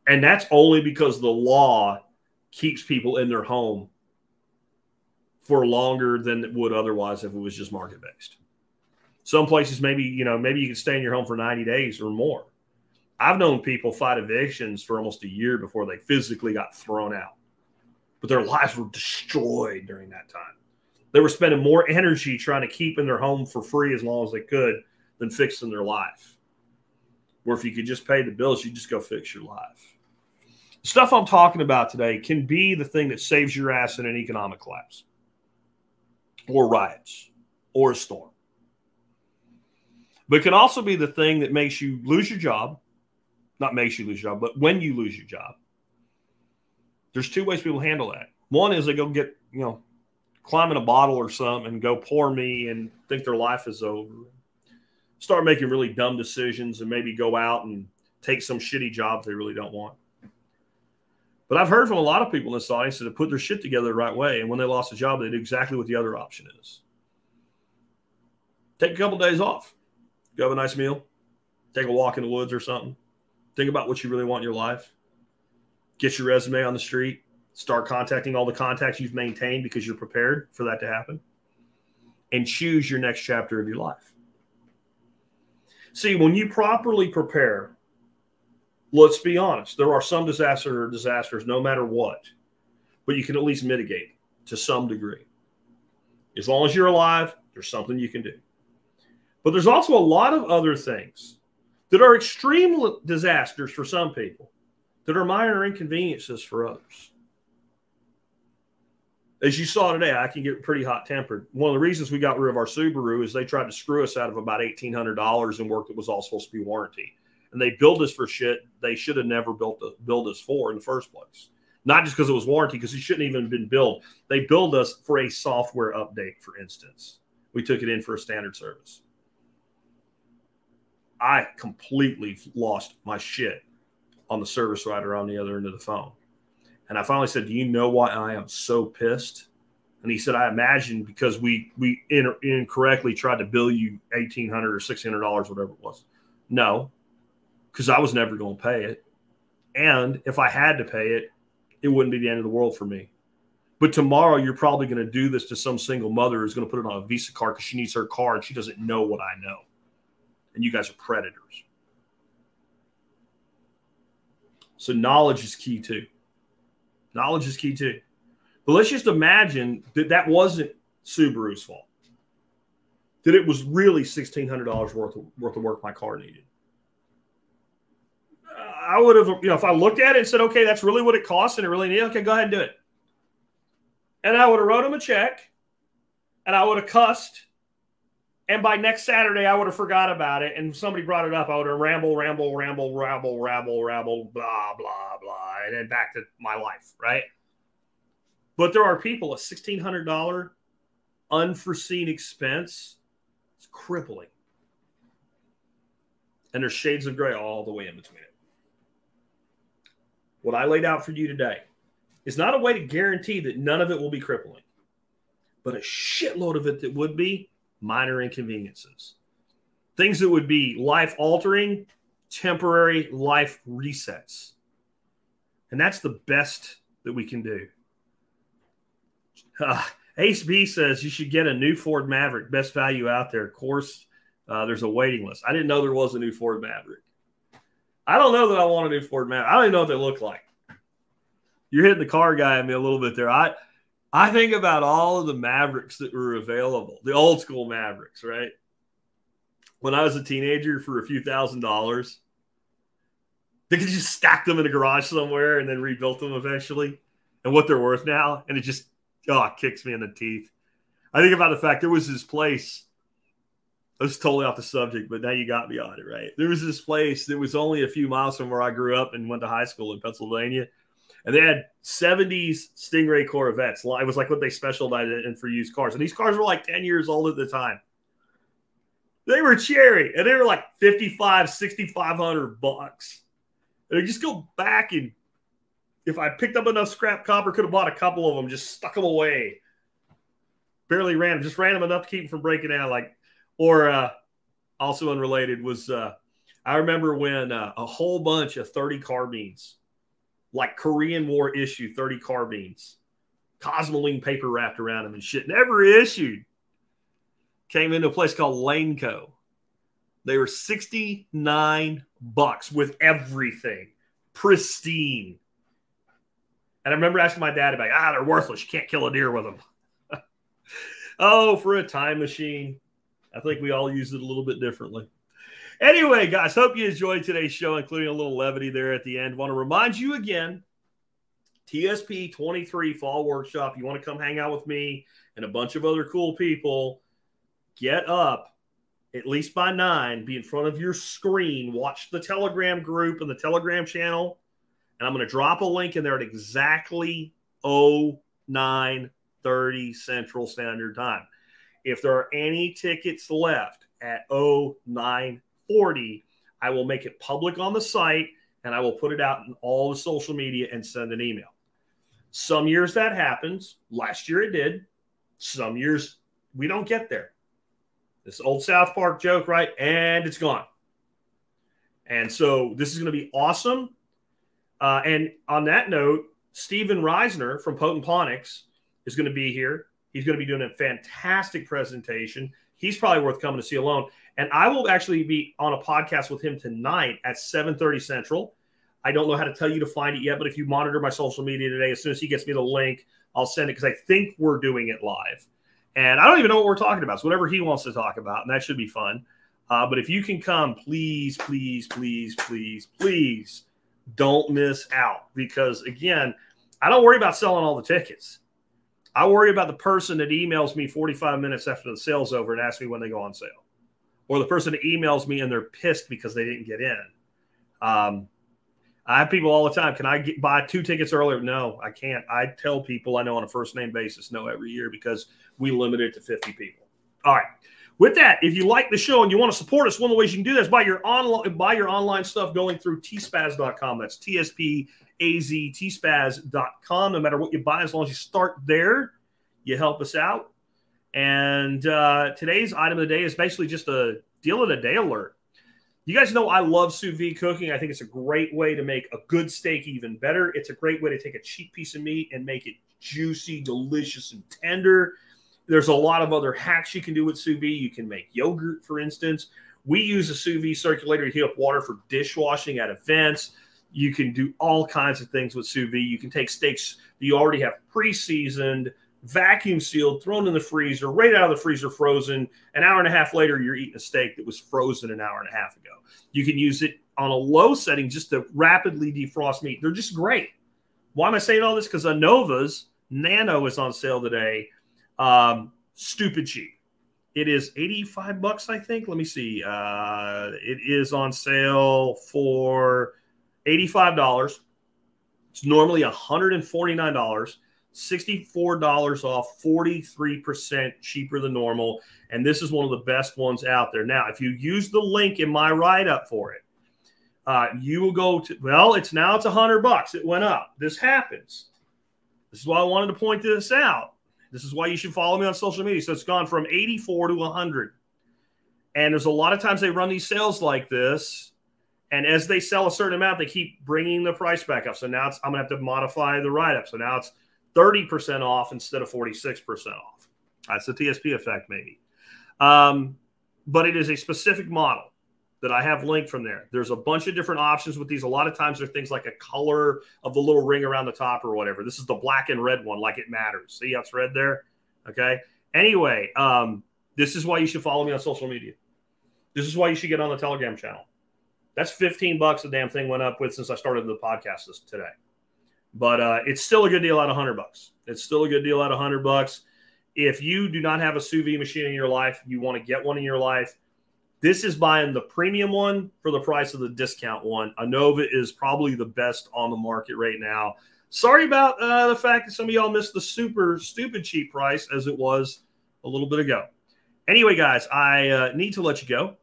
And that's only because the law keeps people in their home for longer than it would otherwise if it was just market based. Some places, maybe, you know, maybe you can stay in your home for 90 days or more. I've known people fight evictions for almost a year before they physically got thrown out, but their lives were destroyed during that time. They were spending more energy trying to keep in their home for free as long as they could than fixing their life. Or if you could just pay the bills, you just go fix your life. The stuff I'm talking about today can be the thing that saves your ass in an economic collapse or riots or a storm. But it can also be the thing that makes you lose your job. Not makes you lose your job, but when you lose your job. There's two ways people handle that. One is they go get, you know, climb in a bottle or something and go pour me and think their life is over. Start making really dumb decisions and maybe go out and take some shitty job they really don't want. But I've heard from a lot of people in this audience that have put their shit together the right way. And when they lost a job, they did exactly what the other option is take a couple days off, go have a nice meal, take a walk in the woods or something. Think about what you really want in your life. Get your resume on the street. Start contacting all the contacts you've maintained because you're prepared for that to happen. And choose your next chapter of your life. See, when you properly prepare let's be honest. There are some disaster or disasters, no matter what, but you can at least mitigate to some degree. As long as you're alive, there's something you can do. But there's also a lot of other things that are extreme disasters for some people that are minor inconveniences for others. As you saw today, I can get pretty hot tempered. One of the reasons we got rid of our Subaru is they tried to screw us out of about $1,800 in work that was all supposed to be warranty and they billed us for shit they should have never built the, billed us for in the first place. Not just because it was warranty, because it shouldn't even have been built. They billed us for a software update, for instance. We took it in for a standard service. I completely lost my shit on the service writer on the other end of the phone. And I finally said, Do you know why I am so pissed And he said, I imagine because we we in, incorrectly tried to bill you eighteen hundred or six hundred dollars, whatever it was. No, because I was never going to pay it, and if I had to pay it, it wouldn't be the end of the world for me. But tomorrow, you're probably going to do this to some single mother who's going to put it on a Visa card because she needs her car and she doesn't know what I know. And you guys are predators. So knowledge is key too. Knowledge is key too. But let's just imagine that that wasn't Subaru's fault. That it was really sixteen hundred dollars worth of, worth of work my car needed. I would have, you know, if I looked at it and said, okay, that's really what it costs and it really needs, okay, go ahead and do it. And I would have wrote him a check and I would have cussed. And by next Saturday, I would have forgot about it. And somebody brought it up. I would have ramble, ramble, ramble, ramble, ramble, ramble, blah, blah, blah. And then back to my life, right? But there are people, a $1,600 unforeseen expense is crippling. And there's shades of gray all the way in between. What I laid out for you today is not a way to guarantee that none of it will be crippling, but a shitload of it that would be minor inconveniences. Things that would be life altering, temporary life resets. And that's the best that we can do. Uh, Ace B says you should get a new Ford Maverick, best value out there. Of course, uh, there's a waiting list. I didn't know there was a new Ford Maverick. I don't know that I want a new Ford Maverick. I don't even know what they look like. You're hitting the car guy in me a little bit there. I I think about all of the Mavericks that were available, the old school Mavericks, right? When I was a teenager for a few thousand dollars, they could just stack them in a garage somewhere and then rebuilt them eventually and what they're worth now. And it just, oh, it kicks me in the teeth. I think about the fact there was this place was totally off the subject, but now you got me on it, right? There was this place that was only a few miles from where I grew up and went to high school in Pennsylvania. And they had 70s Stingray Corvettes. It was like what they specialized in for used cars. And these cars were like 10 years old at the time. They were cherry and they were like 55, 6,500 bucks. And just go back and if I picked up enough scrap copper, could have bought a couple of them, just stuck them away. Barely ran just ran them enough to keep them from breaking down. Like or uh, also unrelated was uh, I remember when uh, a whole bunch of 30 carbines, like Korean War issue 30 carbines, Cosmoline paper wrapped around them and shit, never issued, came into a place called Laneco. They were 69 bucks with everything pristine. And I remember asking my dad about, ah, they're worthless. You can't kill a deer with them. oh, for a time machine. I think we all use it a little bit differently. Anyway, guys, hope you enjoyed today's show, including a little levity there at the end. Want to remind you again TSP 23 Fall Workshop. You want to come hang out with me and a bunch of other cool people? Get up at least by nine, be in front of your screen, watch the Telegram group and the Telegram channel. And I'm going to drop a link in there at exactly 0930 Central Standard Time. If there are any tickets left at 0940, I will make it public on the site and I will put it out in all the social media and send an email. Some years that happens. Last year it did. Some years we don't get there. This old South Park joke, right? And it's gone. And so this is going to be awesome. Uh, and on that note, Stephen Reisner from Potent Ponics is going to be here. He's going to be doing a fantastic presentation. He's probably worth coming to see alone. And I will actually be on a podcast with him tonight at 7:30 Central. I don't know how to tell you to find it yet, but if you monitor my social media today, as soon as he gets me the link, I'll send it because I think we're doing it live. And I don't even know what we're talking about. So whatever he wants to talk about, and that should be fun. Uh, but if you can come, please, please, please, please, please don't miss out because again, I don't worry about selling all the tickets. I worry about the person that emails me 45 minutes after the sale's over and asks me when they go on sale, or the person that emails me and they're pissed because they didn't get in. Um, I have people all the time. Can I get, buy two tickets earlier? No, I can't. I tell people I know on a first name basis no every year because we limit it to 50 people. All right. With that, if you like the show and you want to support us, one of the ways you can do that is buy your online buy your online stuff going through tspaz.com. That's TSP aztspaz.com. No matter what you buy, as long as you start there, you help us out. And uh, today's item of the day is basically just a deal of the day alert. You guys know I love sous vide cooking. I think it's a great way to make a good steak even better. It's a great way to take a cheap piece of meat and make it juicy, delicious, and tender. There's a lot of other hacks you can do with sous vide. You can make yogurt, for instance. We use a sous vide circulator to heat up water for dishwashing at events. You can do all kinds of things with sous vide. You can take steaks that you already have pre-seasoned, vacuum sealed, thrown in the freezer, right out of the freezer, frozen. An hour and a half later, you're eating a steak that was frozen an hour and a half ago. You can use it on a low setting just to rapidly defrost meat. They're just great. Why am I saying all this? Because Anova's Nano is on sale today. Um, stupid cheap. It is 85 bucks, I think. Let me see. Uh, it is on sale for $85. It's normally $149. $64 off, 43% cheaper than normal. And this is one of the best ones out there. Now, if you use the link in my write up for it, uh, you will go to, well, it's now it's a hundred bucks. It went up. This happens. This is why I wanted to point this out. This is why you should follow me on social media. So it's gone from 84 to 100. And there's a lot of times they run these sales like this. And as they sell a certain amount, they keep bringing the price back up. So now it's, I'm going to have to modify the write up. So now it's 30% off instead of 46% off. That's the TSP effect, maybe. Um, but it is a specific model that I have linked from there. There's a bunch of different options with these. A lot of times there are things like a color of the little ring around the top or whatever. This is the black and red one, like it matters. See how it's red there? Okay. Anyway, um, this is why you should follow me on social media. This is why you should get on the Telegram channel. That's 15 bucks the damn thing went up with since I started the podcast this today. But uh, it's still a good deal at 100 bucks. It's still a good deal at 100 bucks. If you do not have a sous vide machine in your life, you want to get one in your life. This is buying the premium one for the price of the discount one. Anova is probably the best on the market right now. Sorry about uh, the fact that some of y'all missed the super stupid cheap price as it was a little bit ago. Anyway, guys, I uh, need to let you go,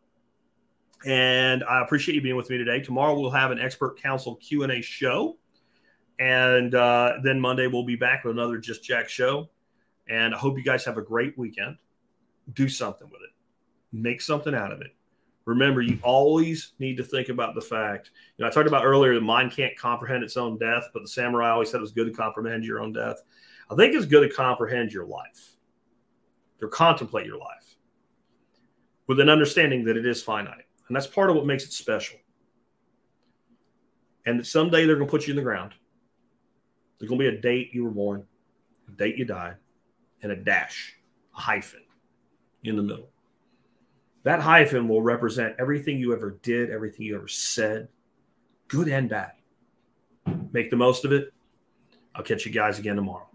and I appreciate you being with me today. Tomorrow we'll have an expert council Q and A show. And uh, then Monday, we'll be back with another Just Jack show. And I hope you guys have a great weekend. Do something with it, make something out of it. Remember, you always need to think about the fact. You know, I talked about earlier the mind can't comprehend its own death, but the samurai always said it was good to comprehend your own death. I think it's good to comprehend your life, to contemplate your life with an understanding that it is finite. And that's part of what makes it special. And that someday they're going to put you in the ground there's going to be a date you were born, a date you died, and a dash, a hyphen in the middle. That hyphen will represent everything you ever did, everything you ever said, good and bad. Make the most of it. I'll catch you guys again tomorrow.